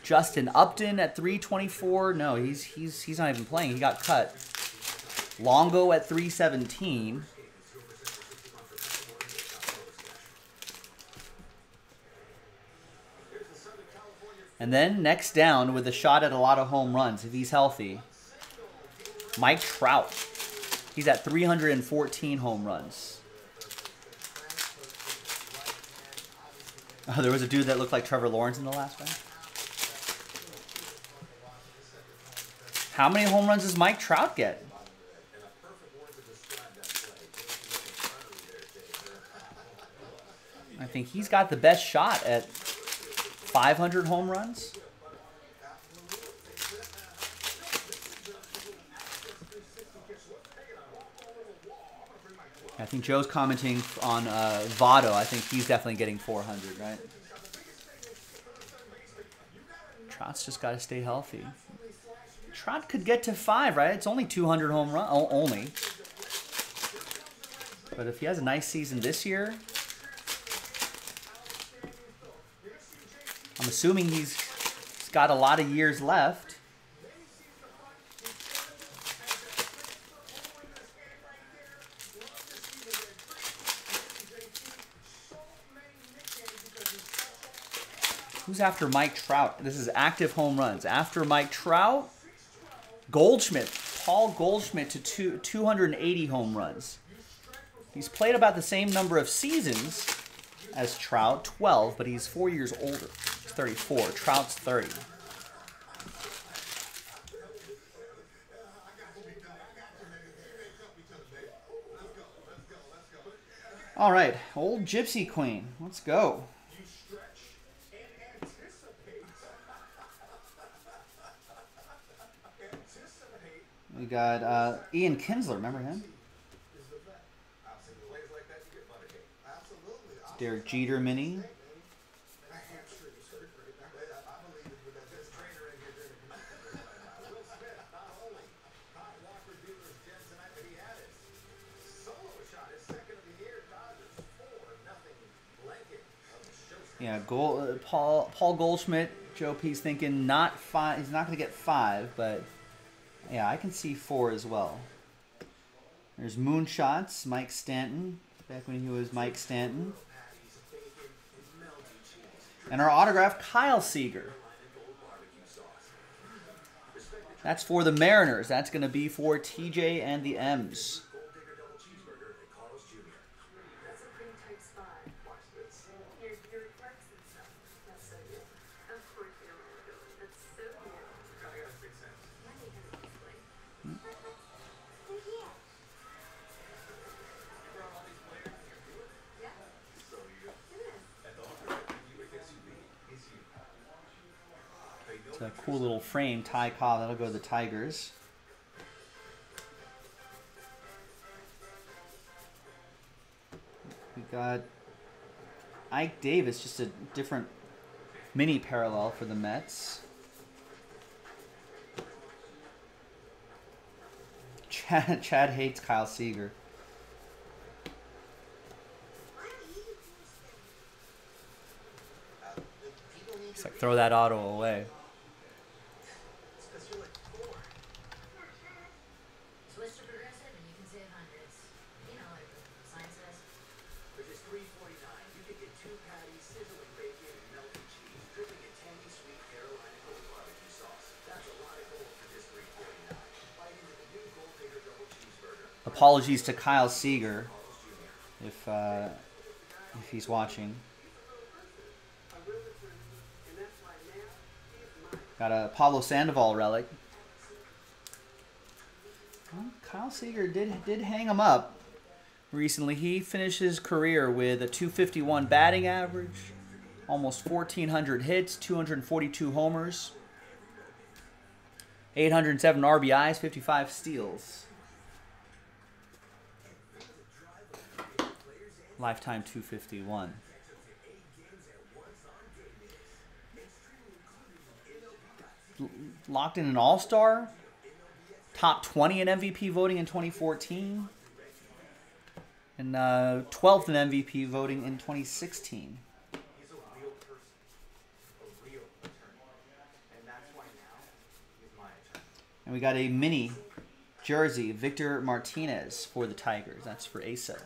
Justin Upton at 324. No, he's he's he's not even playing. He got cut. Longo at 317. And then next down with a shot at a lot of home runs if he's healthy. Mike Trout. He's at 314 home runs. Oh, there was a dude that looked like Trevor Lawrence in the last one. How many home runs does Mike Trout get? I think he's got the best shot at 500 home runs. I think Joe's commenting on uh, Votto. I think he's definitely getting 400, right? Trout's just got to stay healthy. Trout could get to five, right? It's only 200 home run, oh, only. But if he has a nice season this year, I'm assuming he's, he's got a lot of years left. Who's after Mike Trout? This is active home runs. After Mike Trout, Goldschmidt, Paul Goldschmidt to two, 280 home runs. He's played about the same number of seasons as Trout, 12, but he's four years older. He's 34. Trout's 30. All right, old Gypsy Queen. Let's go. Second of the year. Dodgers four nothing blanket of the show. Yeah, Gold, uh, Paul Paul Goldschmidt. Joe P's thinking not five. He's not going to get five, but yeah, I can see four as well. There's moonshots. Mike Stanton, back when he was Mike Stanton, and our autograph Kyle Seager. That's for the Mariners. That's going to be for TJ and the M's. Frame. Ty Cobb. That'll go to the Tigers. We got Ike Davis, just a different mini parallel for the Mets. Chad, Chad hates Kyle Seager. It's like throw that auto away. because you're like four. Switch to progressive and you can save hundreds. You know, like the sign says. For just three forty nine, you can get two patties, sizzling bacon, and melted cheese, dripping in tangy sweet Carolina gold barbecue sauce. That's a lot of gold for just three forty nine. Bite into the new Gold Digger double cheeseburger. Apologies to Kyle Seager if uh, if he's watching. Got a Pablo Sandoval relic. Well, Kyle Seager did did hang him up recently. He finished his career with a 251 batting average, almost 1,400 hits, 242 homers, 807 RBIs, 55 steals. lifetime 251. Locked in an All Star, top 20 in MVP voting in 2014, and uh, 12th in MVP voting in 2016. And we got a mini jersey, Victor Martinez for the Tigers. That's for ASA.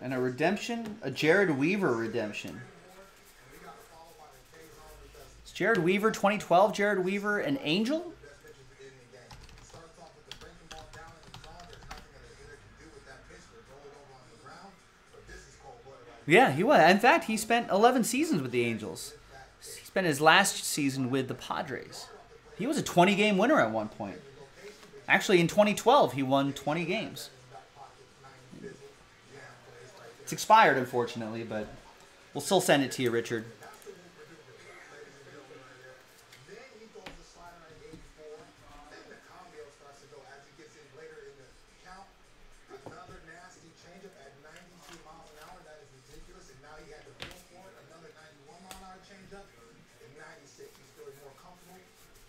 And a redemption, a Jered Weaver redemption. It's Jered Weaver, 2012. Jered Weaver, an Angel? Yeah, he was. In fact, he spent 11 seasons with the Angels. He spent his last season with the Padres. He was a 20 game winner at one point. Actually, in 2012, he won 20 games. It's expired, unfortunately, but we'll still send it to you, Richard. Then he throws the slider at 84. Then the combo starts to go as he gets in later in the count. Another nasty changeup at 92 miles an hour. That is ridiculous. And now he had to feel for it. Another 91 mile an hour changeup. And 96. He's feeling more comfortable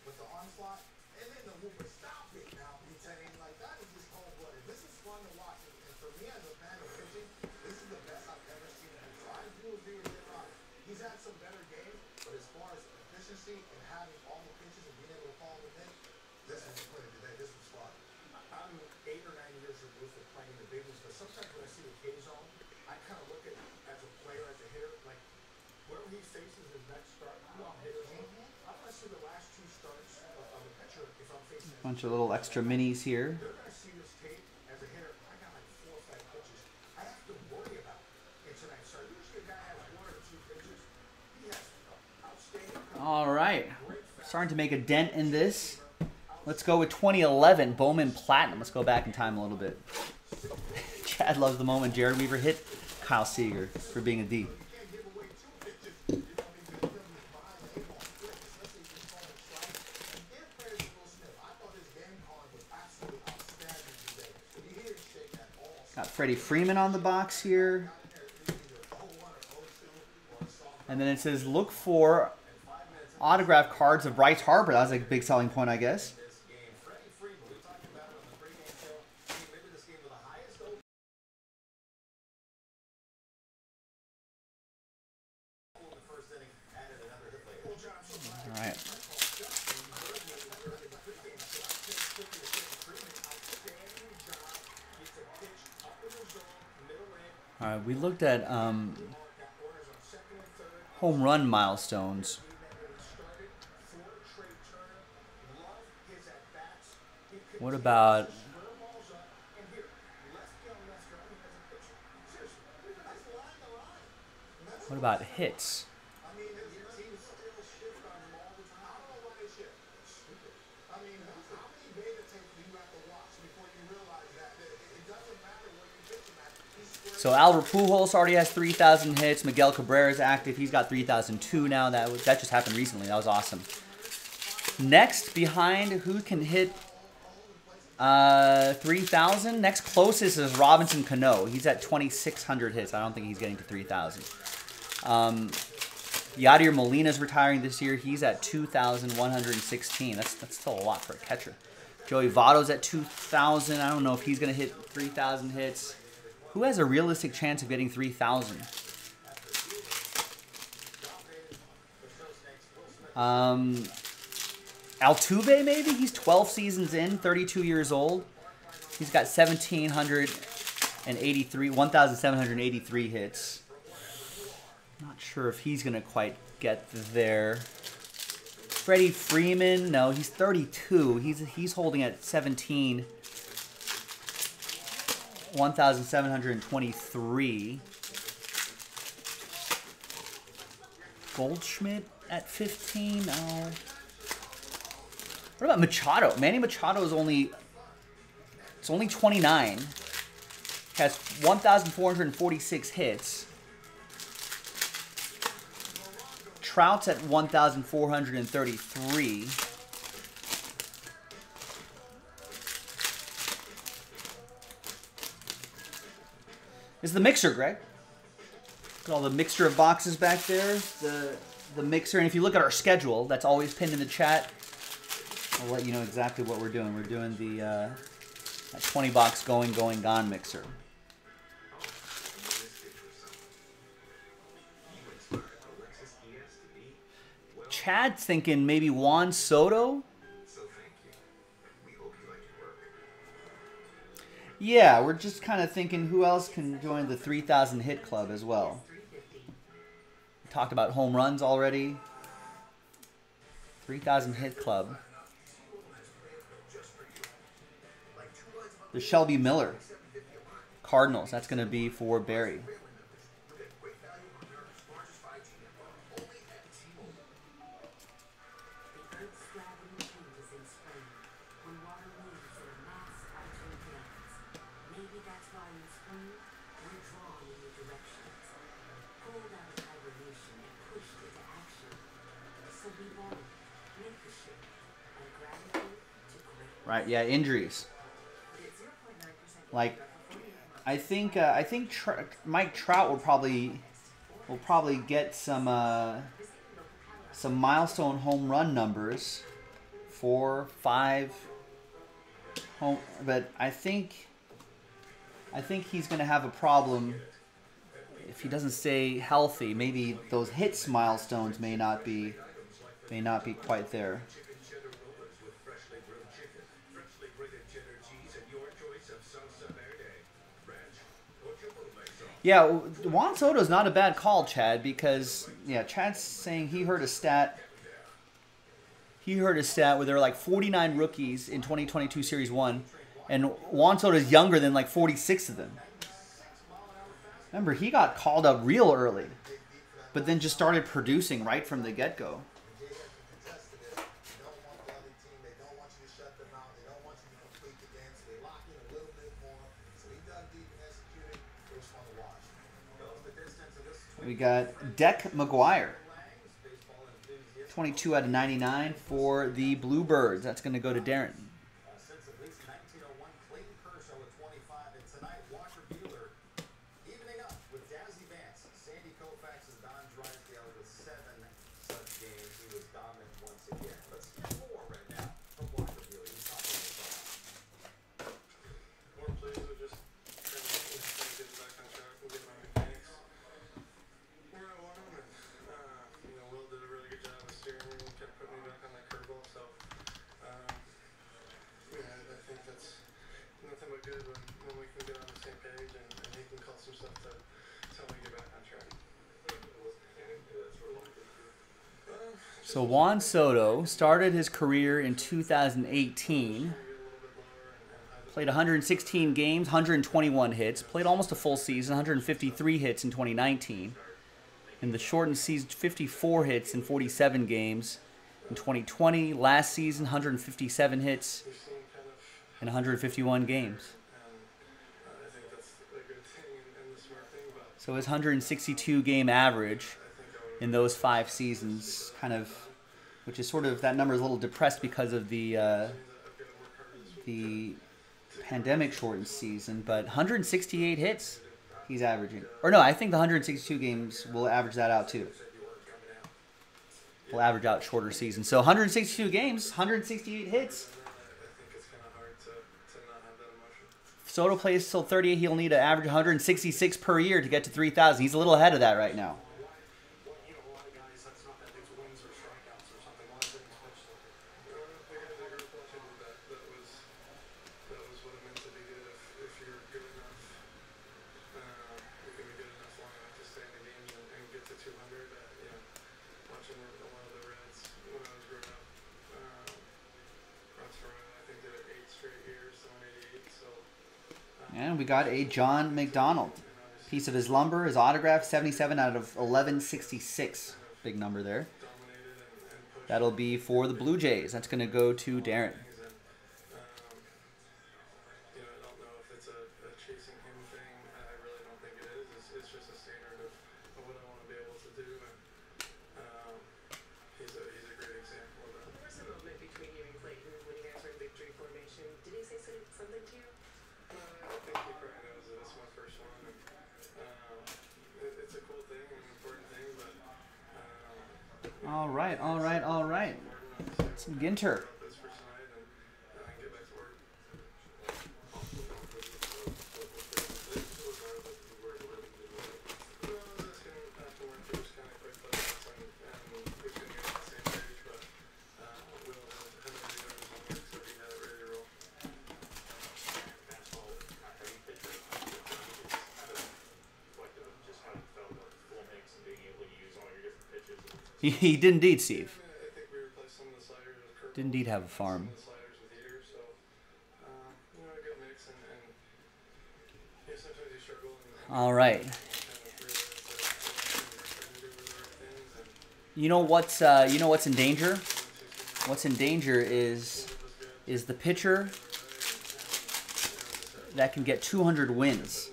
with the onslaught. And then the whooper stop it now, Butane. Like that is just cold blooded. This is fun to watch. And, and for me as a fan of pitching, this is the best I've ever seen him. So I do agree with Jim Rock. He's had some better games, but as far as efficiency and having all the pitches and being able to follow the thing, this was a clinic today. This was fun. I'm eight or nine years removed from playing in the big leagues, but sometimes when I see the K zone, I kind of look at as a player, as a hitter, like whoever he faces his next start, who I'm hitting on. I want to see the last two starts of, of a pitcher if I'm facing. him. Bunch of little extra minis here. They're going to see this tape as a hitter. I got like four or five pitches. I have to worry about in tonight's start. Usually a guy has one or of little extra minis here. All right. Starting to make a dent in this. Let's go with 2011 Bowman Platinum. Let's go back in time a little bit. Chad loves the moment Jered Weaver hit Kyle Seager for being a D. Got Freddie Freeman on the box here. And then it says look for autograph cards of Bryce Harper. That was a big selling point, I guess. this game. Freddie Freeman, we talked about it on the pregame show. He maybe this game with the highest over. In the first inning, added another hit later. Well, John, so All right. All right, we looked at um, home run milestones. What about what about hits? I mean, your team still shift on him all the time. I don't know why they shift. Stupid. I mean, how many beta tapes do you have to watch before you realize that it, it doesn't matter where you pitch him at? He's square. So Albert Pujols already has 3,000 hits. Miguel Cabrera is active. He's got 3,002 now. That that just happened recently. That was awesome. Next, behind who can hit uh, 3,000? Next closest is Robinson Cano. He's at 2,600 hits. I don't think he's getting to 3,000. Um, Yadier Molina's retiring this year. He's at 2,116. That's that's still a lot for a catcher. Joey Votto's at 2,000. I don't know if he's going to hit 3,000 hits. Who has a realistic chance of getting 3,000? Um, Altuve, maybe? He's 12 seasons in, 32 years old. He's got 1,783, 1,783 hits. Not sure if he's going to quite get there. Freddie Freeman, no, he's 32. He's he's holding at 17. 1,723. Goldschmidt at 15. No. What about Machado? Manny Machado is only it's only 29. Has 1,446 hits. Trout's at 1,433. Is the mixer, Greg. Look at all the mixture of boxes back there. The the mixer, and if you look at our schedule, that's always pinned in the chat. I'll let you know exactly what we're doing. We're doing the uh, that 20 box going, going, gone mixer. Chad's thinking maybe Juan Soto. Yeah, we're just kind of thinking who else can join the 3,000 hit club as well. 350. We talked about home runs already. 3,000 hit club. The Shelby Miller. Cardinals. That's going to be for Barry. Yeah, injuries. Like I think uh, I think Tr- Mike Trout will probably will probably get some uh, some milestone home run numbers, four, five, home. But I think I think he's going to have a problem if he doesn't stay healthy. Maybe those hits milestones may not be may not be quite there. Yeah, Juan Soto's not a bad call, Chad, because yeah, Chad's saying he heard a stat. He heard a stat where there were like 49 rookies in 2022 Series One, and Juan Soto's younger than like 46 of them. Remember, he got called up real early, but then just started producing right from the get-go. They We got Deck McGuire, Langs, baseball enthusiast. 22 out of 99 for the Bluebirds. That's going to go to Darren. Uh, since at least 1901, Clayton Kershaw with 25, and tonight Walker Buehler evening up with Dazzy Vance, Sandy Koufax, and Don Drysdale with seven such games. He was dominant once again. Let's hear more right now from Walker Buehler. He's talking about More pleased with just kind of you know, trying to get back on track and get my mechanics where I want them. And, uh, you know, Will did a really good job of steering me and kept putting me back on that curveball. So, um, yeah, I think that's nothing but good when, when we can get on the same page and, and he can call some stuff to, to help me get back on track. So Juan Soto started his career in 2018. Played 116 games, 121 hits. Played almost a full season, 153 hits in 2019. In the shortened season, 54 hits in 47 games. In 2020, last season, 157 hits in 151 games. So his 162 game average I think I would in those five seasons, kind of, which is sort of that number is a little depressed because of the uh, the pandemic shortened season. But 168 hits, he's averaging. Or no, I think the 162 games will average that out too. Will average out shorter season. So 162 games, 168 hits. Soto plays till 38, he'll need to average 166 per year to get to 3,000. He's a little ahead of that right now. Well, you know, a lot of guys, that's not that it's wins or strikeouts or something. A lot of things switch. So, uh, we had the group watching that. That was that was what it meant to be good. If, if you're good enough, uh, you can be good enough long enough to stay in the games and, and get to 200. Uh, you know, watching a lot of the Reds when I was growing up. Um, Ross Ferraro, I think did it eight straight years, so 88. So. Um, Yeah, And we got a John McDonald. Piece of his lumber, his autograph, 77 out of 1166. Big number there. That'll be for the Blue Jays. That's going to go to Darren. things and um, you know, I don't know if it's a, a chasing him thing. I I really don't think it is. It's, it's just a standard of, of what I want to be able to do and um, he's a he's a great example of that. There was a moment between you and Clayton when you guys were in victory formation. Did he say some- something to you? Uh, I think he probably knows that it's my first one and um, it, it's a cool thing and an important thing but um, All right, all right, all right. Some Ginter. this for tonight and, and I can get back to work. No, that's gonna have to work through kind of quick buckets and, and who's gonna get on the same page, but, uh, Will has, has already done his homework, so he had it ready to roll. Fastball, have you pitched it? Kind of reflective of just how you felt about full mix and being able to use all your different pitches. He, he did indeed, Steve. I think we replaced some of the sliders with. Did indeed have a farm. Some of the sliders with heaters, so, you know, a good mix and, and, yeah, sometimes you struggle and. All right. kind of realize that, you're trying to do the right things and You know what's uh, you know what's in danger? What's in danger is is the pitcher that can get 200 wins.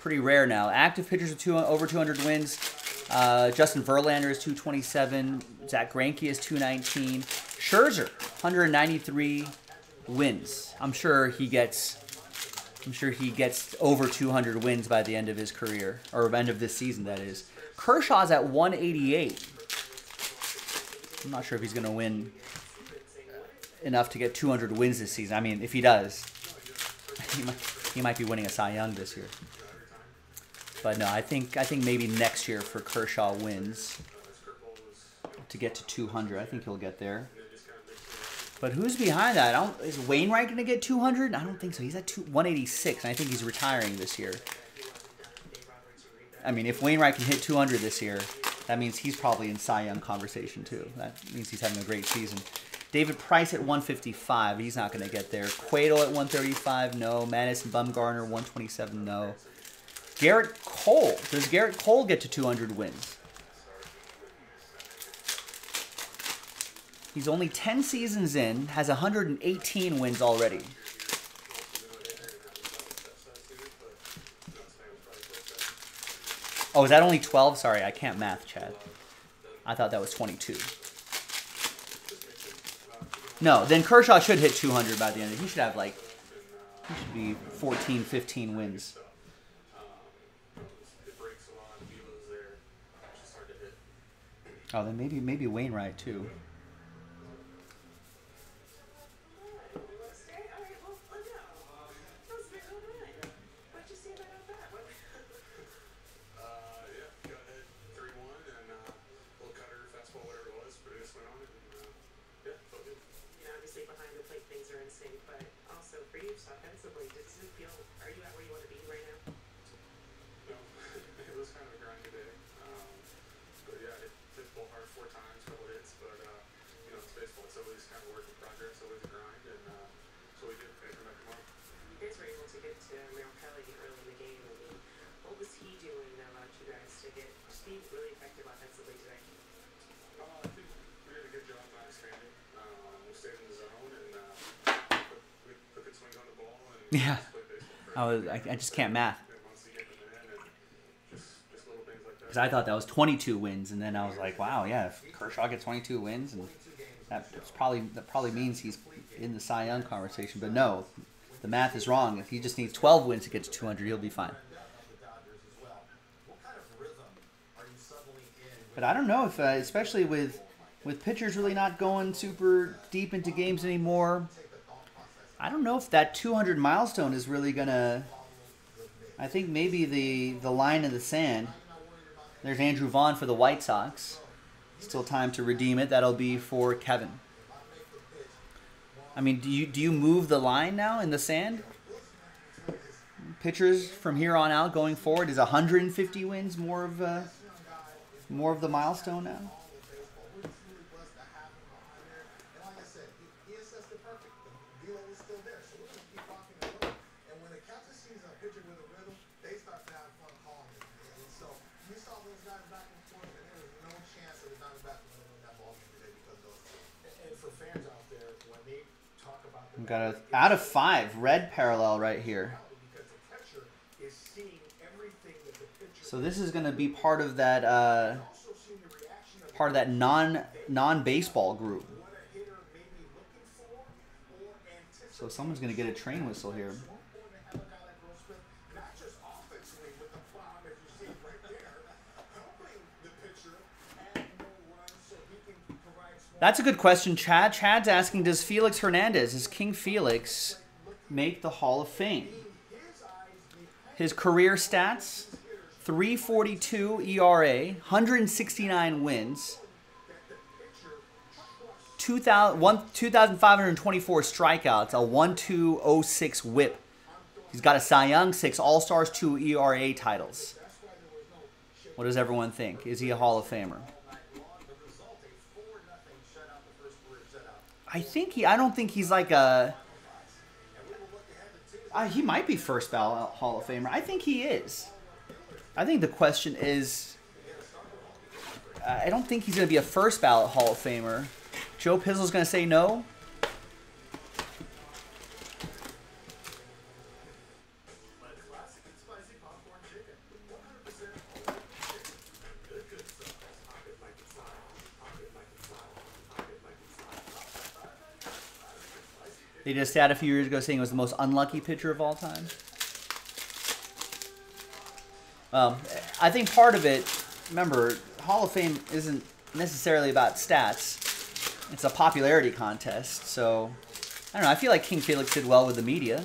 Pretty rare now. Active pitchers with two, over 200 wins. Uh, Justin Verlander is 227. Zack Greinke is 219. Scherzer 193 wins. I'm sure he gets. I'm sure he gets over 200 wins by the end of his career, or end of this season. That is. Kershaw's at 188. I'm not sure if he's going to win enough to get 200 wins this season. I mean, if he does, he might, he might be winning a Cy Young this year. But no, I think I think maybe next year for Kershaw wins to get to 200. I think he'll get there. But who's behind that? I don't, is Wainwright going to get 200? I don't think so. He's at two, 186, and I think he's retiring this year. I mean, if Wainwright can hit 200 this year, that means he's probably in Cy Young conversation too. That means he's having a great season. David Price at 155, he's not going to get there. Cueto at 135, no. Madison Bumgarner 127, no. Gerrit Cole, does Gerrit Cole get to 200 wins? He's only 10 seasons in, has 118 wins already. Oh, is that only 12? Sorry, I can't math, Chad. I thought that was 22. No, then Kershaw should hit 200 by the end. He should have like, he should be 14, 15 wins. It breaks a lot, velos there, it's just hard to hit. Oh, then maybe maybe Wainwright too. You want to stay? All right, well, let go. That was very well done. What'd you say about that? What- Uh, yeah, go ahead, three one, and uh, little cutter, fastball, whatever it was, but it just went on it, and uh, yeah, felt good. you know, obviously behind the plate things are in sync, but also for you offensively, does it feel, are you at where you want to be right now? No, it was kind of a grindy day. Um, but yeah, it hit the ball hard four times, couple hits, but uh, you know, it's baseball. It's always kind of work in progress, always a grind, and uh, so we did. Gotta come back tomorrow. You guys were able to get to Merrill Kelly early in the game. I mean, what was he doing that allowed you guys to get, just be really effective offensively today? Uh, I think we did a good job not expanding. Um, we stayed in the zone, and uh, put, we put good swings on the ball, and Yeah. I was I, I just can't math because I thought that was 22 wins, and then I was like, wow, yeah, if Kershaw gets 22 wins, and that's probably that probably means he's in the Cy Young conversation. But no, the math is wrong. If he just needs 12 wins to get to 200, he'll be fine. But I don't know if, uh, especially with with pitchers really not going super deep into games anymore. I don't know if that 200 milestone is really gonna. I think maybe the the line in the sand. There's Andrew Vaughn for the White Sox. Still time to redeem it. That'll be for Kevin. I mean, do you do you move the line now in the sand? Pitchers from here on out going forward is 150 wins more of uh, more of the milestone now. We're just really blessed to have him behind there. And like I said, he, he assessed it perfect. The velo was still there, so we're going to keep rocking and rolling. And when the Cubs season, a pitcher We got a out of five red parallel right here. So this is going to be part of that uh, part of that non non baseball group. So someone's going to get a train whistle here. More important to have a guy like Will Smith, not just offensively with the bomb, as you see right there, helping the pitcher add more runs so he can provide small That's a good question, Chad. Chad's asking, does Felix Hernandez, is King Felix, make the Hall of Fame? His career stats: 342 ERA, 169 wins, 2,524 strikeouts, a 1.206 WHIP. He's got a Cy Young, six All Stars, two ERA titles. What does everyone think? Is he a Hall of Famer? I think he. I don't think he's like a. Uh, he might be first ballot Hall of Famer. I think he is. I think the question is. uh, I don't think he's going to be a first ballot Hall of Famer. Joe Pizzle's going to say no. They just had a few years ago saying it was the most unlucky pitcher of all time. Um, I think part of it, remember, Hall of Fame isn't necessarily about stats. It's a popularity contest. So, I don't know. I feel like King Felix did well with the media.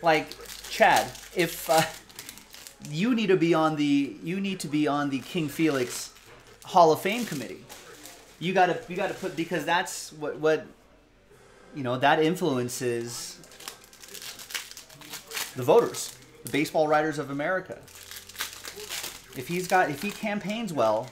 Like Chad, if uh, you need to be on the you need to be on the King Felix Hall of Fame committee. You gotta you gotta put because that's what what you know that influences the voters, the baseball writers of America. If he's got if he campaigns well,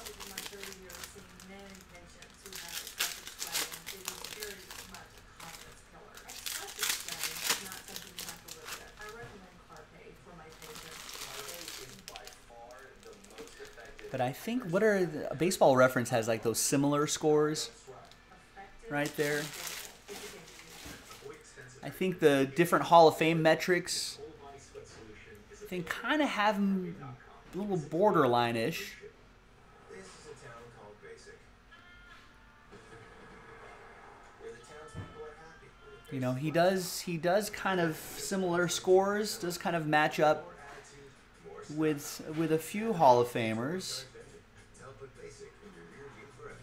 Over my 30 years, seen many patients who have excessive swelling. It is very much a confidence killer. Excessive swelling is not something you have to live with. I recommend Carpe for my patients. but I think what are the, baseball reference has like those similar scores right there. I think the different Hall of Fame metrics I think kind of have 'em a little borderline-ish. You know, he does he does kind of similar scores, does kind of match up with with a few Hall of Famers. Tell put Basic in your rear view forever.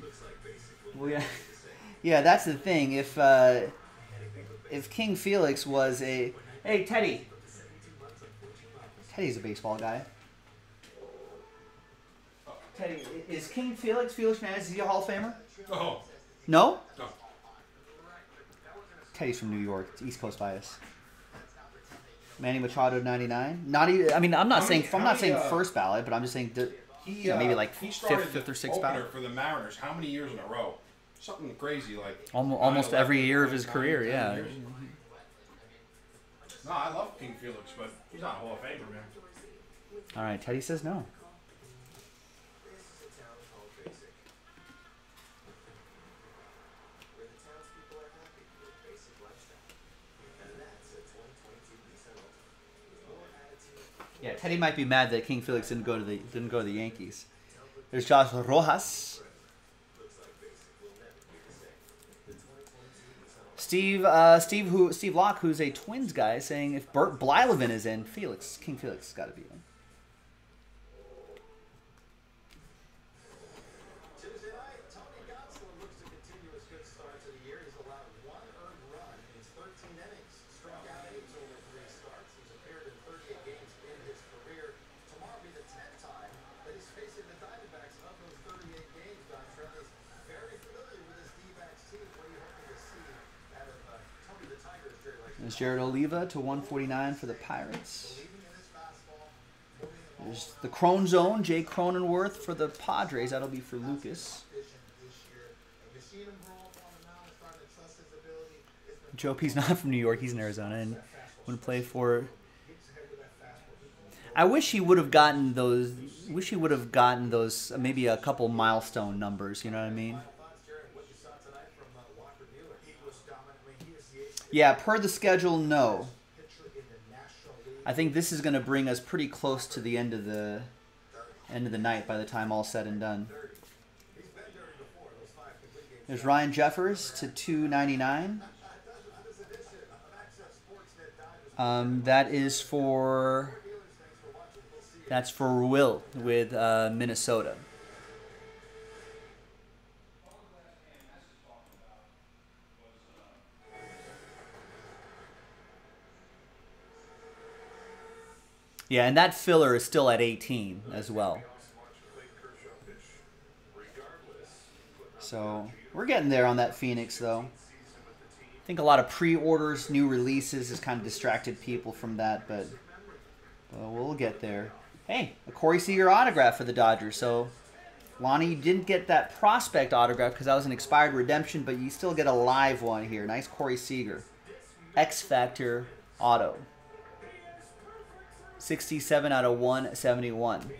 Looks like Basic will Well, yeah, yeah, that's the thing. If uh, if King Felix was a hey Teddy, Teddy's a baseball guy. Teddy, is King Felix Felix Hernandez is he a Hall of Famer? Oh, No. no. Teddy's from New York. It's East Coast bias. Manny Machado, ninety nine. Not even. I mean, I'm not How saying. many- I'm not many, saying uh, first ballot, but I'm just saying. The, He, Yeah, maybe uh, like he fifth- fifth or sixth ballot. for the Mariners. How many years in a row? Something crazy like Almo- almost every year of his career, yeah. years. No, I love King Felix, but he's not a Hall of Famer, man. all right, Teddy says no. This is a town called Basic. Where the townspeople are happy with basic lifestyle. And that's a 2022 Nissan Altima. With more attitude, Yeah, Teddy might be mad that King Felix didn't go to the didn't go to the Yankees. There's Josh Rojas. looks like Basic will never be the same. The 2022 Nissan Altima. Steve uh, Steve who Steve Locke, who's a Twins guy, saying if Bert Blyleven is in, Felix King Felix has got to be in. There's Jared Oliva to 149 for the Pirates. There's the Crone Zone, Jake Cronenworth for the Padres. That'll be for Lucas. Joe P's not from New York. He's in Arizona and would play for I wish he would have gotten those. Wish he would have gotten those maybe a couple milestone numbers. You know what I mean? Thoughts, Jared, what you saw tonight from uh, Walker Buehler? He was dominant. I mean, he is the ace Yeah, per the schedule, no. I think this is going to bring us pretty close to the end of the end of the night by the time all's said and done. There's Ryan Jeffers to 299. This edition of Access Sportsnet Divers. Um, that is for that's for Will with uh, Minnesota. Yeah, and that filler is still at 18 as well. So we're getting there on that Phoenix, though. I think a lot of pre-orders, new releases has kind of distracted people from that, but well, we'll get there. Hey, a Corey Seager autograph for the Dodgers. So, Lonnie, you didn't get that prospect autograph because that was an expired redemption, but you still get a live one here. Nice Corey Seager. X Factor auto. 67 out of 171.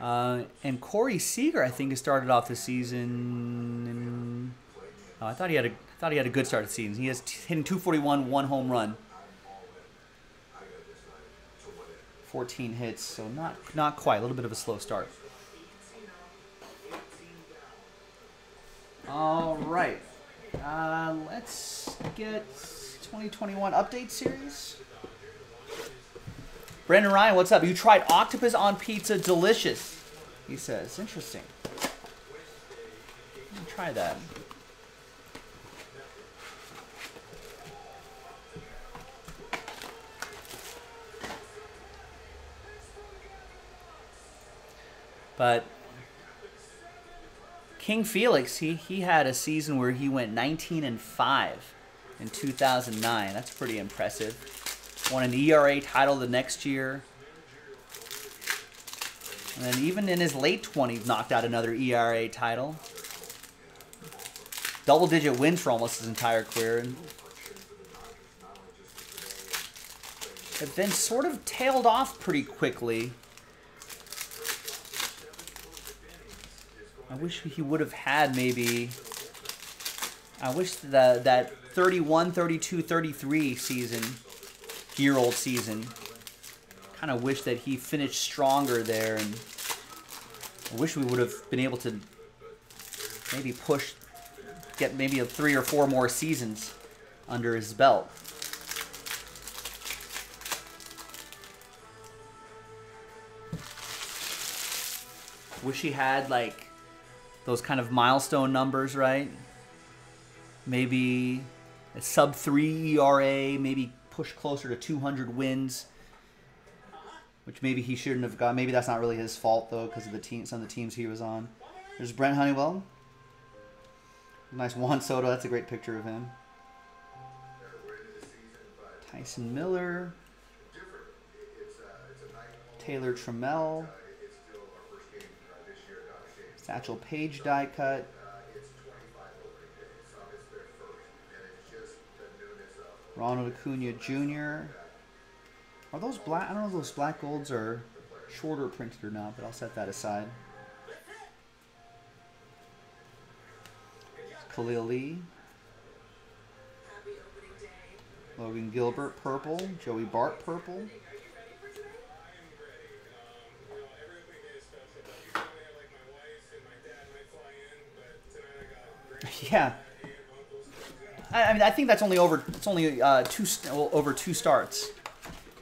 Uh, and Corey Seager, I think, has started off the season. Oh, I thought he had a I thought he had a good start to the season. He has hitting 241, one home run, 14 hits, so not not quite. A little bit of a slow start. All right, uh, let's get 2021 update series. Brandon Ryan, what's up? You tried octopus on pizza, delicious. He says, interesting. Try that. But King Felix, he, he had a season where he went 19 and 5 in 2009. That's pretty impressive. Won an ERA title the next year. And then even in his late 20s, knocked out another ERA title. Double digit wins for almost his entire career. And then sort of tailed off pretty quickly. I wish he would have had maybe. I wish the, that 31, 32, 33 season, year old season, kind of wish that he finished stronger there. And I wish we would have been able to maybe push, get maybe a three or four more seasons under his belt. Wish he had like those kind of milestone numbers, right? Maybe a sub three ERA, maybe push closer to 200 wins, which maybe he shouldn't have got. Maybe that's not really his fault though, because of the team, some of the teams he was on. There's Brent Honeywell. Nice Juan Soto. That's a great picture of him. Tyson Miller. Taylor Trammell. Satchel Paige die cut. Ronald Acuna Jr. Are those black? I don't know if those black golds are shorter printed or not, but I'll set that aside. Khalil Lee. Logan Gilbert purple. Joey Bart purple. Yeah. I, I mean, I think that's only over. It's only uh, two well, over two starts.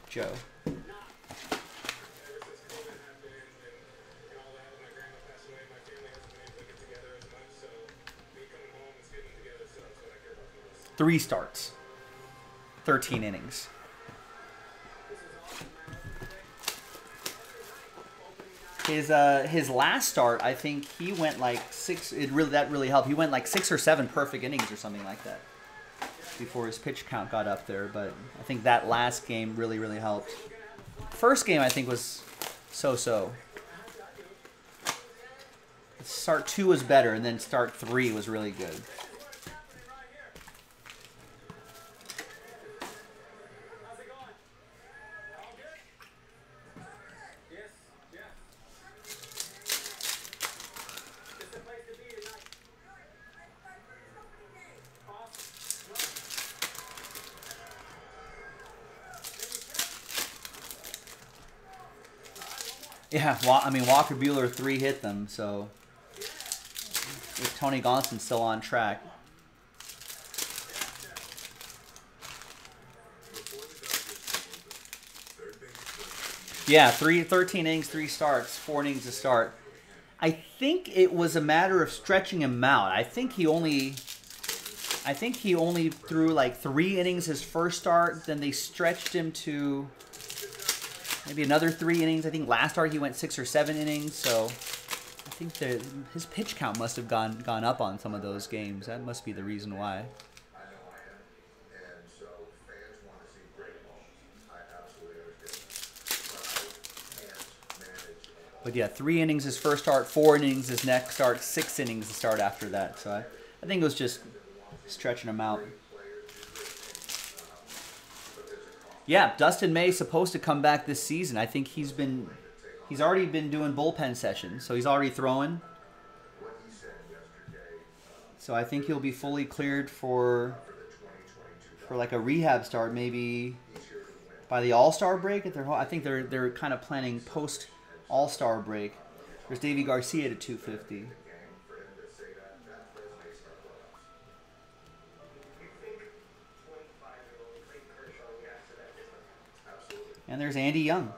Joe. Three starts, thirteen happened and, and all that, my grandma passed away, my family hasn't been able to get together as much. So me coming home and getting together, so that's what I care about the most. Three starts. Thirteen innings. His uh his last start, I think he went like six. It really that really helped. He went like six or seven perfect innings or something like that before his pitch count got up there. But I think that last game really really helped. First game I think was so so. Start two was better, and then start three was really good. How's it going? All good? Yes, yeah. It's the place to be tonight. Awesome. Well, Yeah, I mean Walker Buehler three hit them, so if Tony Gonson's still on track. Yeah, three, 13 innings, three starts, four innings to start. I think it was a matter of stretching him out. I think he only, I think he only threw like three innings his first start. Then they stretched him to maybe another three innings. I think last start he went six or seven innings. So I think the, his pitch count must have gone gone up on some of those games. That must be the reason why. But yeah, three innings his first start, four innings his next start, six innings to start after that. So I, I think it was just stretching him out. Yeah, Dustin May is supposed to come back this season. I think he's been he's already been doing bullpen sessions, so he's already throwing. So I think he'll be fully cleared for for like a rehab start, maybe by the All Star break. At their, I think they're they're kind of planning post All Star break. There's Davy Garcia at 250. And there's Andy Young.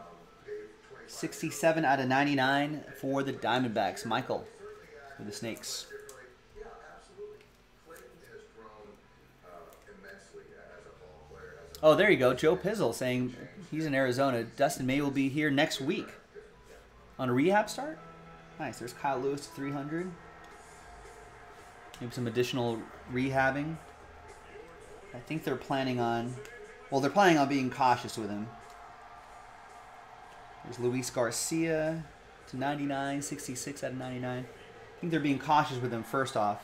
67 out of 99 for the Diamondbacks. Michael for the Snakes. Oh, there you go. Joe Pizzle saying he's in Arizona. Dustin May will be here next week on a rehab start. Nice. There's Kyle Lewis to 300. Maybe some additional rehabbing. I think they're planning on, well, they're planning on being cautious with him. There's Luis Garcia to 99, 66 out of 99. I think they're being cautious with him first off.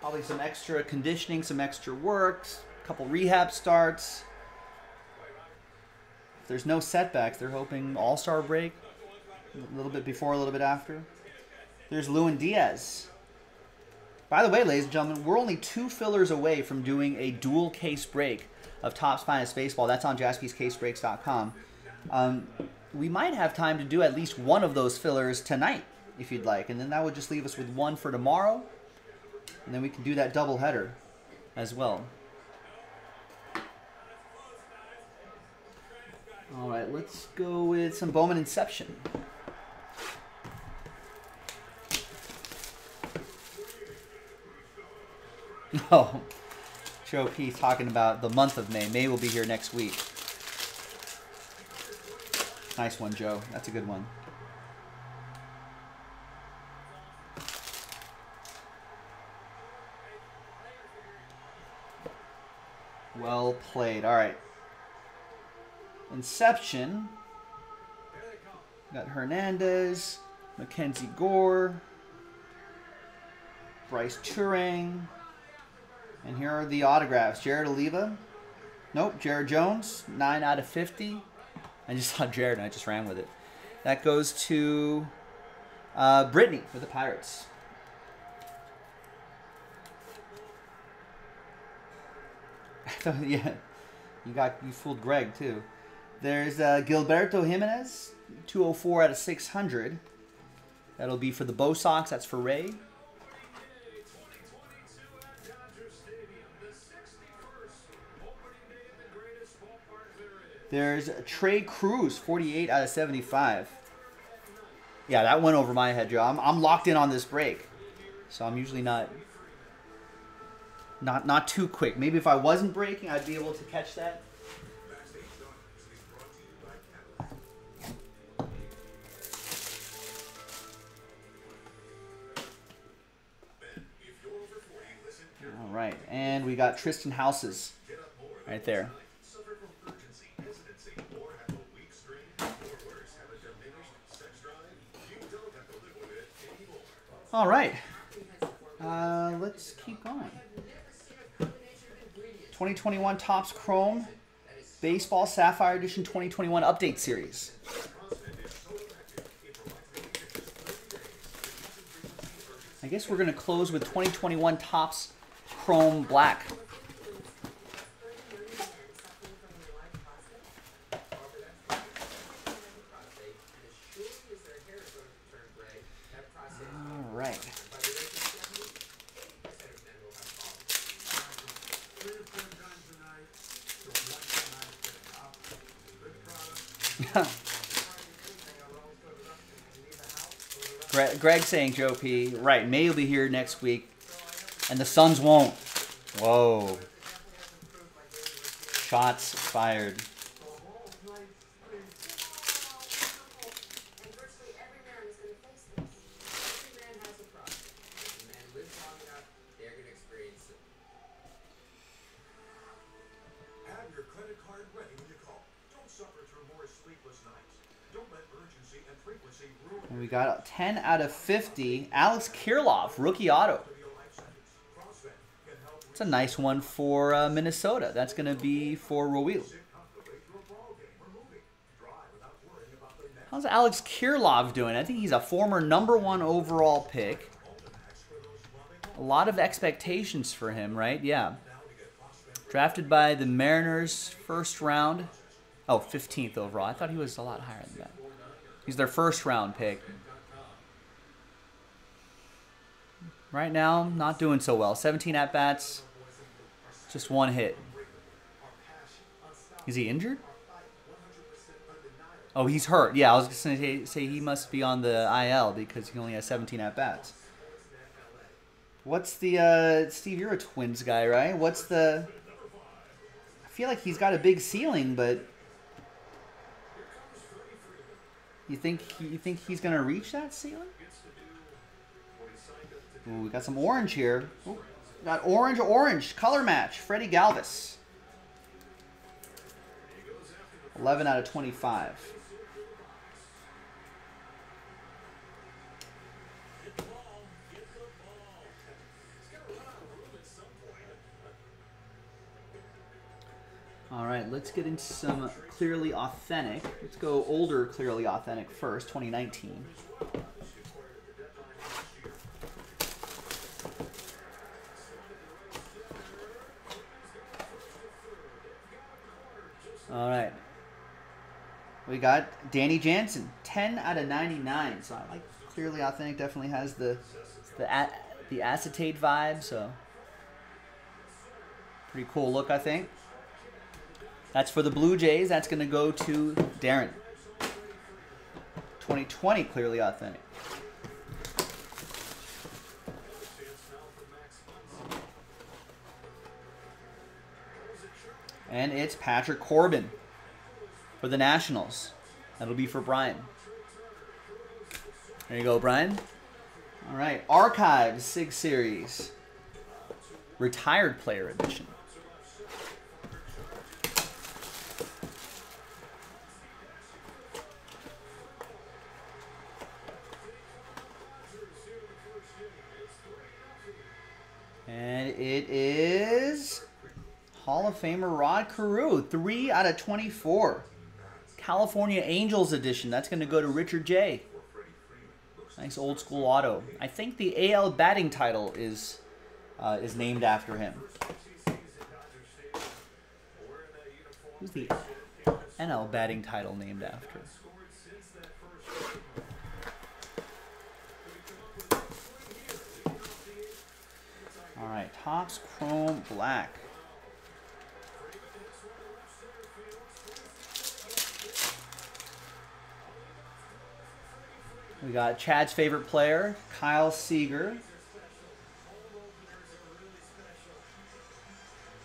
Probably some extra conditioning, some extra work, a couple rehab starts. If there's no setbacks, they're hoping All Star break, a little bit before, a little bit after. There's Lewin Diaz. By the way, ladies and gentlemen, we're only two fillers away from doing a dual case break of Topps Finest Baseball. That's on jaspyscasebreaks.com. Um, we might have time to do at least one of those fillers tonight, if you'd like, and then that would just leave us with one for tomorrow, and then we can do that double header as well. All right, let's go with some Bowman Inception. Oh, Joe P talking about the month of May. May will be here next week. Nice one, Joe. That's a good one. Well played. All right. Inception. Got Hernandez, Mackenzie Gore, Brice Turang, and here are the autographs. Jared Oliva. Nope, Jared Jones, 9 out of 50. I just saw Jared and I just ran with it. That goes to uh, Brittany for the Pirates. Yeah, you got you fooled Greg too. There's uh, Gilberto Jimenez, 204 out of 600. That'll be for the Bo Sox. That's for Ray. There's Trey Cruz, 48 out of 75. Yeah, that went over my head, Joe. I'm, I'm locked in on this break, so I'm usually not not not too quick. Maybe if I wasn't breaking, I'd be able to catch that. All right, and we got Tristan Houses right there. Suffer from urgency, hesitancy, or have a weak strain, or worse, have a diminished sex drive? You don't have to live with it anymore. All right. Uh, let's keep going. 2021 Topps Chrome Baseball Sapphire Edition 2021 Update Series. I guess we're going to close with 2021 Topps Chrome Black. All right. Three or four times a night, so once a night, get a cup, good product. Anything I always go to the, you need the house, go to the Greg, Greg saying Joe P. Right, May will be here next week, and the Suns won't. Whoa. Shots fired. And virtually every man is going to face this. Every man has a problem. If a man lives long enough, they're going to experience it. Have your credit card ready when you call. Don't suffer through more sleepless nights. Don't let urgency and frequency ruin And we got 10 out of 50. Alex Kirilloff, rookie auto. your life sentence. CrossFit can help It's a nice one for uh, Minnesota. That's going to be for Roel. sit comfortably through a ball game or movie. Drive without worrying about the next How's Alex Kirilloff doing? I think he's a former number one overall pick. A lot of expectations for him, right? Yeah. Drafted by the Mariners first round. Oh, 15th overall. I thought he was a lot higher than that. He's their first round pick. Right now, not doing so well. 17 at bats, just one hit. Is he injured? Oh, he's hurt. Yeah, I was gonna say, say he must be on the IL because he only has 17 at bats. What's the uh, Steve? You're a Twins guy, right? What's the? I feel like he's got a big ceiling, but you think you think he's gonna reach that ceiling? Ooh, we got some orange here. Ooh, got orange, orange color match. Freddie Galvis. 11 out of 25. All right, let's get into some clearly authentic. Let's go older clearly authentic first, 2019. All right. We got Danny Jansen, 10 out of 99. So I like clearly authentic. Definitely has the the the acetate vibe. So pretty cool look, I think. That's for the Blue Jays. That's going to go to Darren. 2020 clearly authentic. And it's Patrick Corbin for the Nationals. That'll be for Brian. There you go, Brian. All right, Archives Sig Series. Retired Player Edition. It is Hall of Famer Rod Carew, 3 out of 24. California Angels edition. That's going to go to Richard J. Nice old school auto. I think the AL batting title is uh, is named after him. Who's the NL batting title named after? All right, Topps Chrome Black. We got Chad's favorite player, Kyle Seager.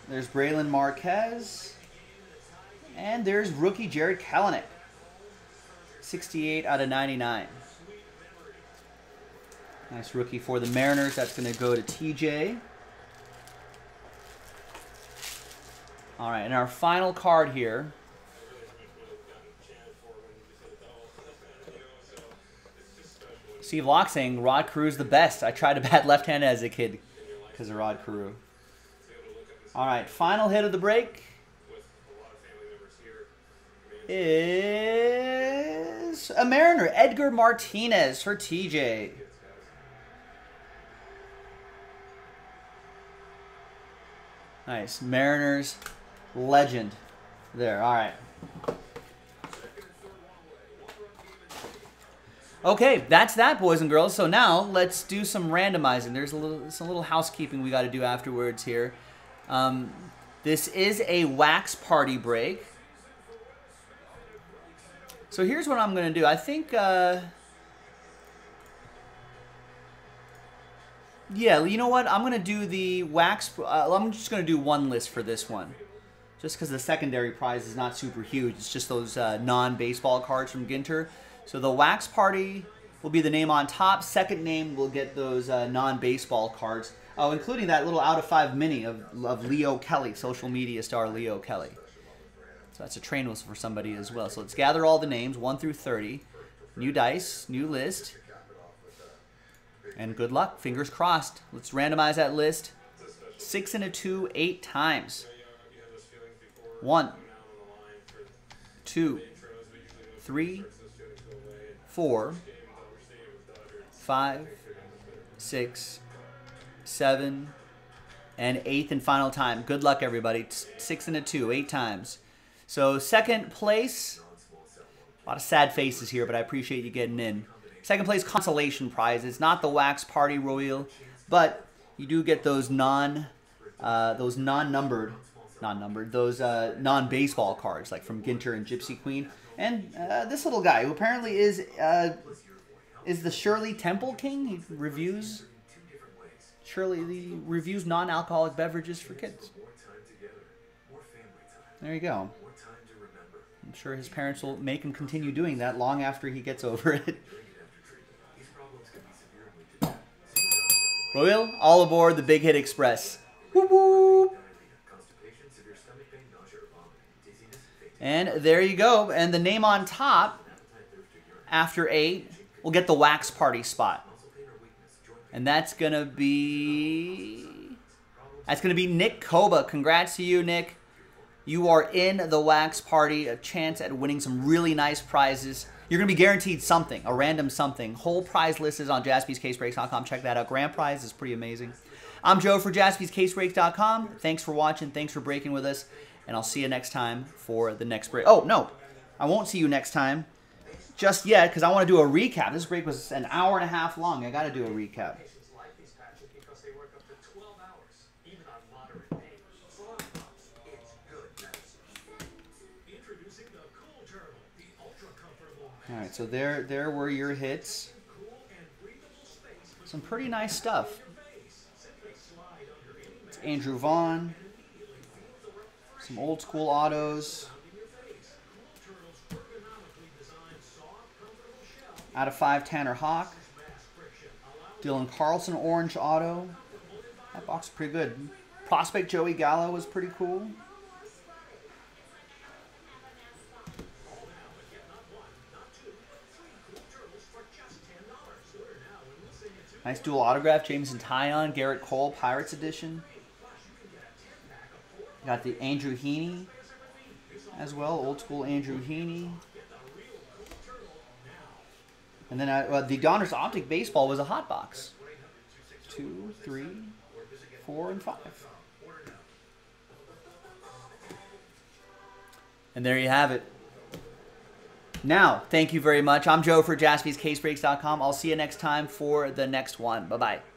There's Brailyn Marquez. And there's rookie Jarred Kelenic. 68 out of 99. Nice rookie for the Mariners. That's going to go to TJ. All right, and our final card here. Steve Locke saying Rod Carew's the best. I tried to bat left-handed as a kid because of Rod Carew. All right, final hit of the break is a Mariner, Edgar Martinez for TJ. Nice, Mariners legend. There, all right. Okay, that's that, boys and girls. So now let's do some randomizing. There's a little, some little housekeeping we got to do afterwards here. Um, this is a wax party break. So here's what I'm going to do. I think, uh, yeah, you know what? I'm going to do the wax. Uh, I'm just going to do one list for this one. Just because the secondary prize is not super huge. It's just those uh, non-baseball cards from Ginter. So the wax party will be the name on top. Second name will get those uh, non-baseball cards. Oh, including that little out of five mini of, of Leo Kelly, social media star Leo Kelly. So that's a train whistle for somebody as well. So let's gather all the names, 1 through 30. New dice, new list. And good luck. Fingers crossed. Let's randomize that list. Six and a two, eight times. One, two, three, four, five, six, seven, and eighth and final time. Good luck, everybody. Six and a two, eight times. So second place, a lot of sad faces here, but I appreciate you getting in. Second place consolation prize. It's not the wax party royal, but you do get those non, uh, those non-numbered, non-numbered, those uh, non-baseball cards like from Ginter and Gypsy Queen, and uh, this little guy who apparently is uh, is the Shirley Temple King. He reviews Shirley the reviews non-alcoholic beverages for kids. There you go. I'm sure his parents will make him continue doing that long after he gets over it. Royal, all aboard the Big Hit Express. Whoop, whoop. And there you go. And the name on top, after eight, will get the wax party spot. And that's going to be... That's going to be Nick Koba. Congrats to you, Nick. You are in the wax party, a chance at winning some really nice prizes. You're going to be guaranteed something, a random something. Whole prize list is on jaspyscasebreaks.com. Check that out. Grand prize is pretty amazing. I'm Joe for jaspyscasebreaks.com. Thanks for watching. Thanks for breaking with us. And I'll see you next time for the next break. Oh, no. I won't see you next time just yet because I want to do a recap. This break was an hour and a half long. I got to do a recap. like these patches because they work up to 12 hours, even on moderate pain. It's good medicine. Introducing the Cool Turtle, the ultra comfortable All right, so there, there were your hits. Some pretty nice stuff. It's Andrew Vaughn. Some old school autos. Out of five, Tanner Houck. Dylan Carlson orange auto. That box is pretty good. Prospect Joey Gallo was pretty cool. Nice dual autograph, Jameson Taillon, Gerrit Cole, Pirates edition. Got the Andrew Heaney as well, old school Andrew Heaney. And then uh, uh, the Donruss Optic Baseball was a hot box. Two, three, four, and five. And there you have it. Now, thank you very much. I'm Joe for jaspyscasebreaks.com. I'll see you next time for the next one. Bye bye.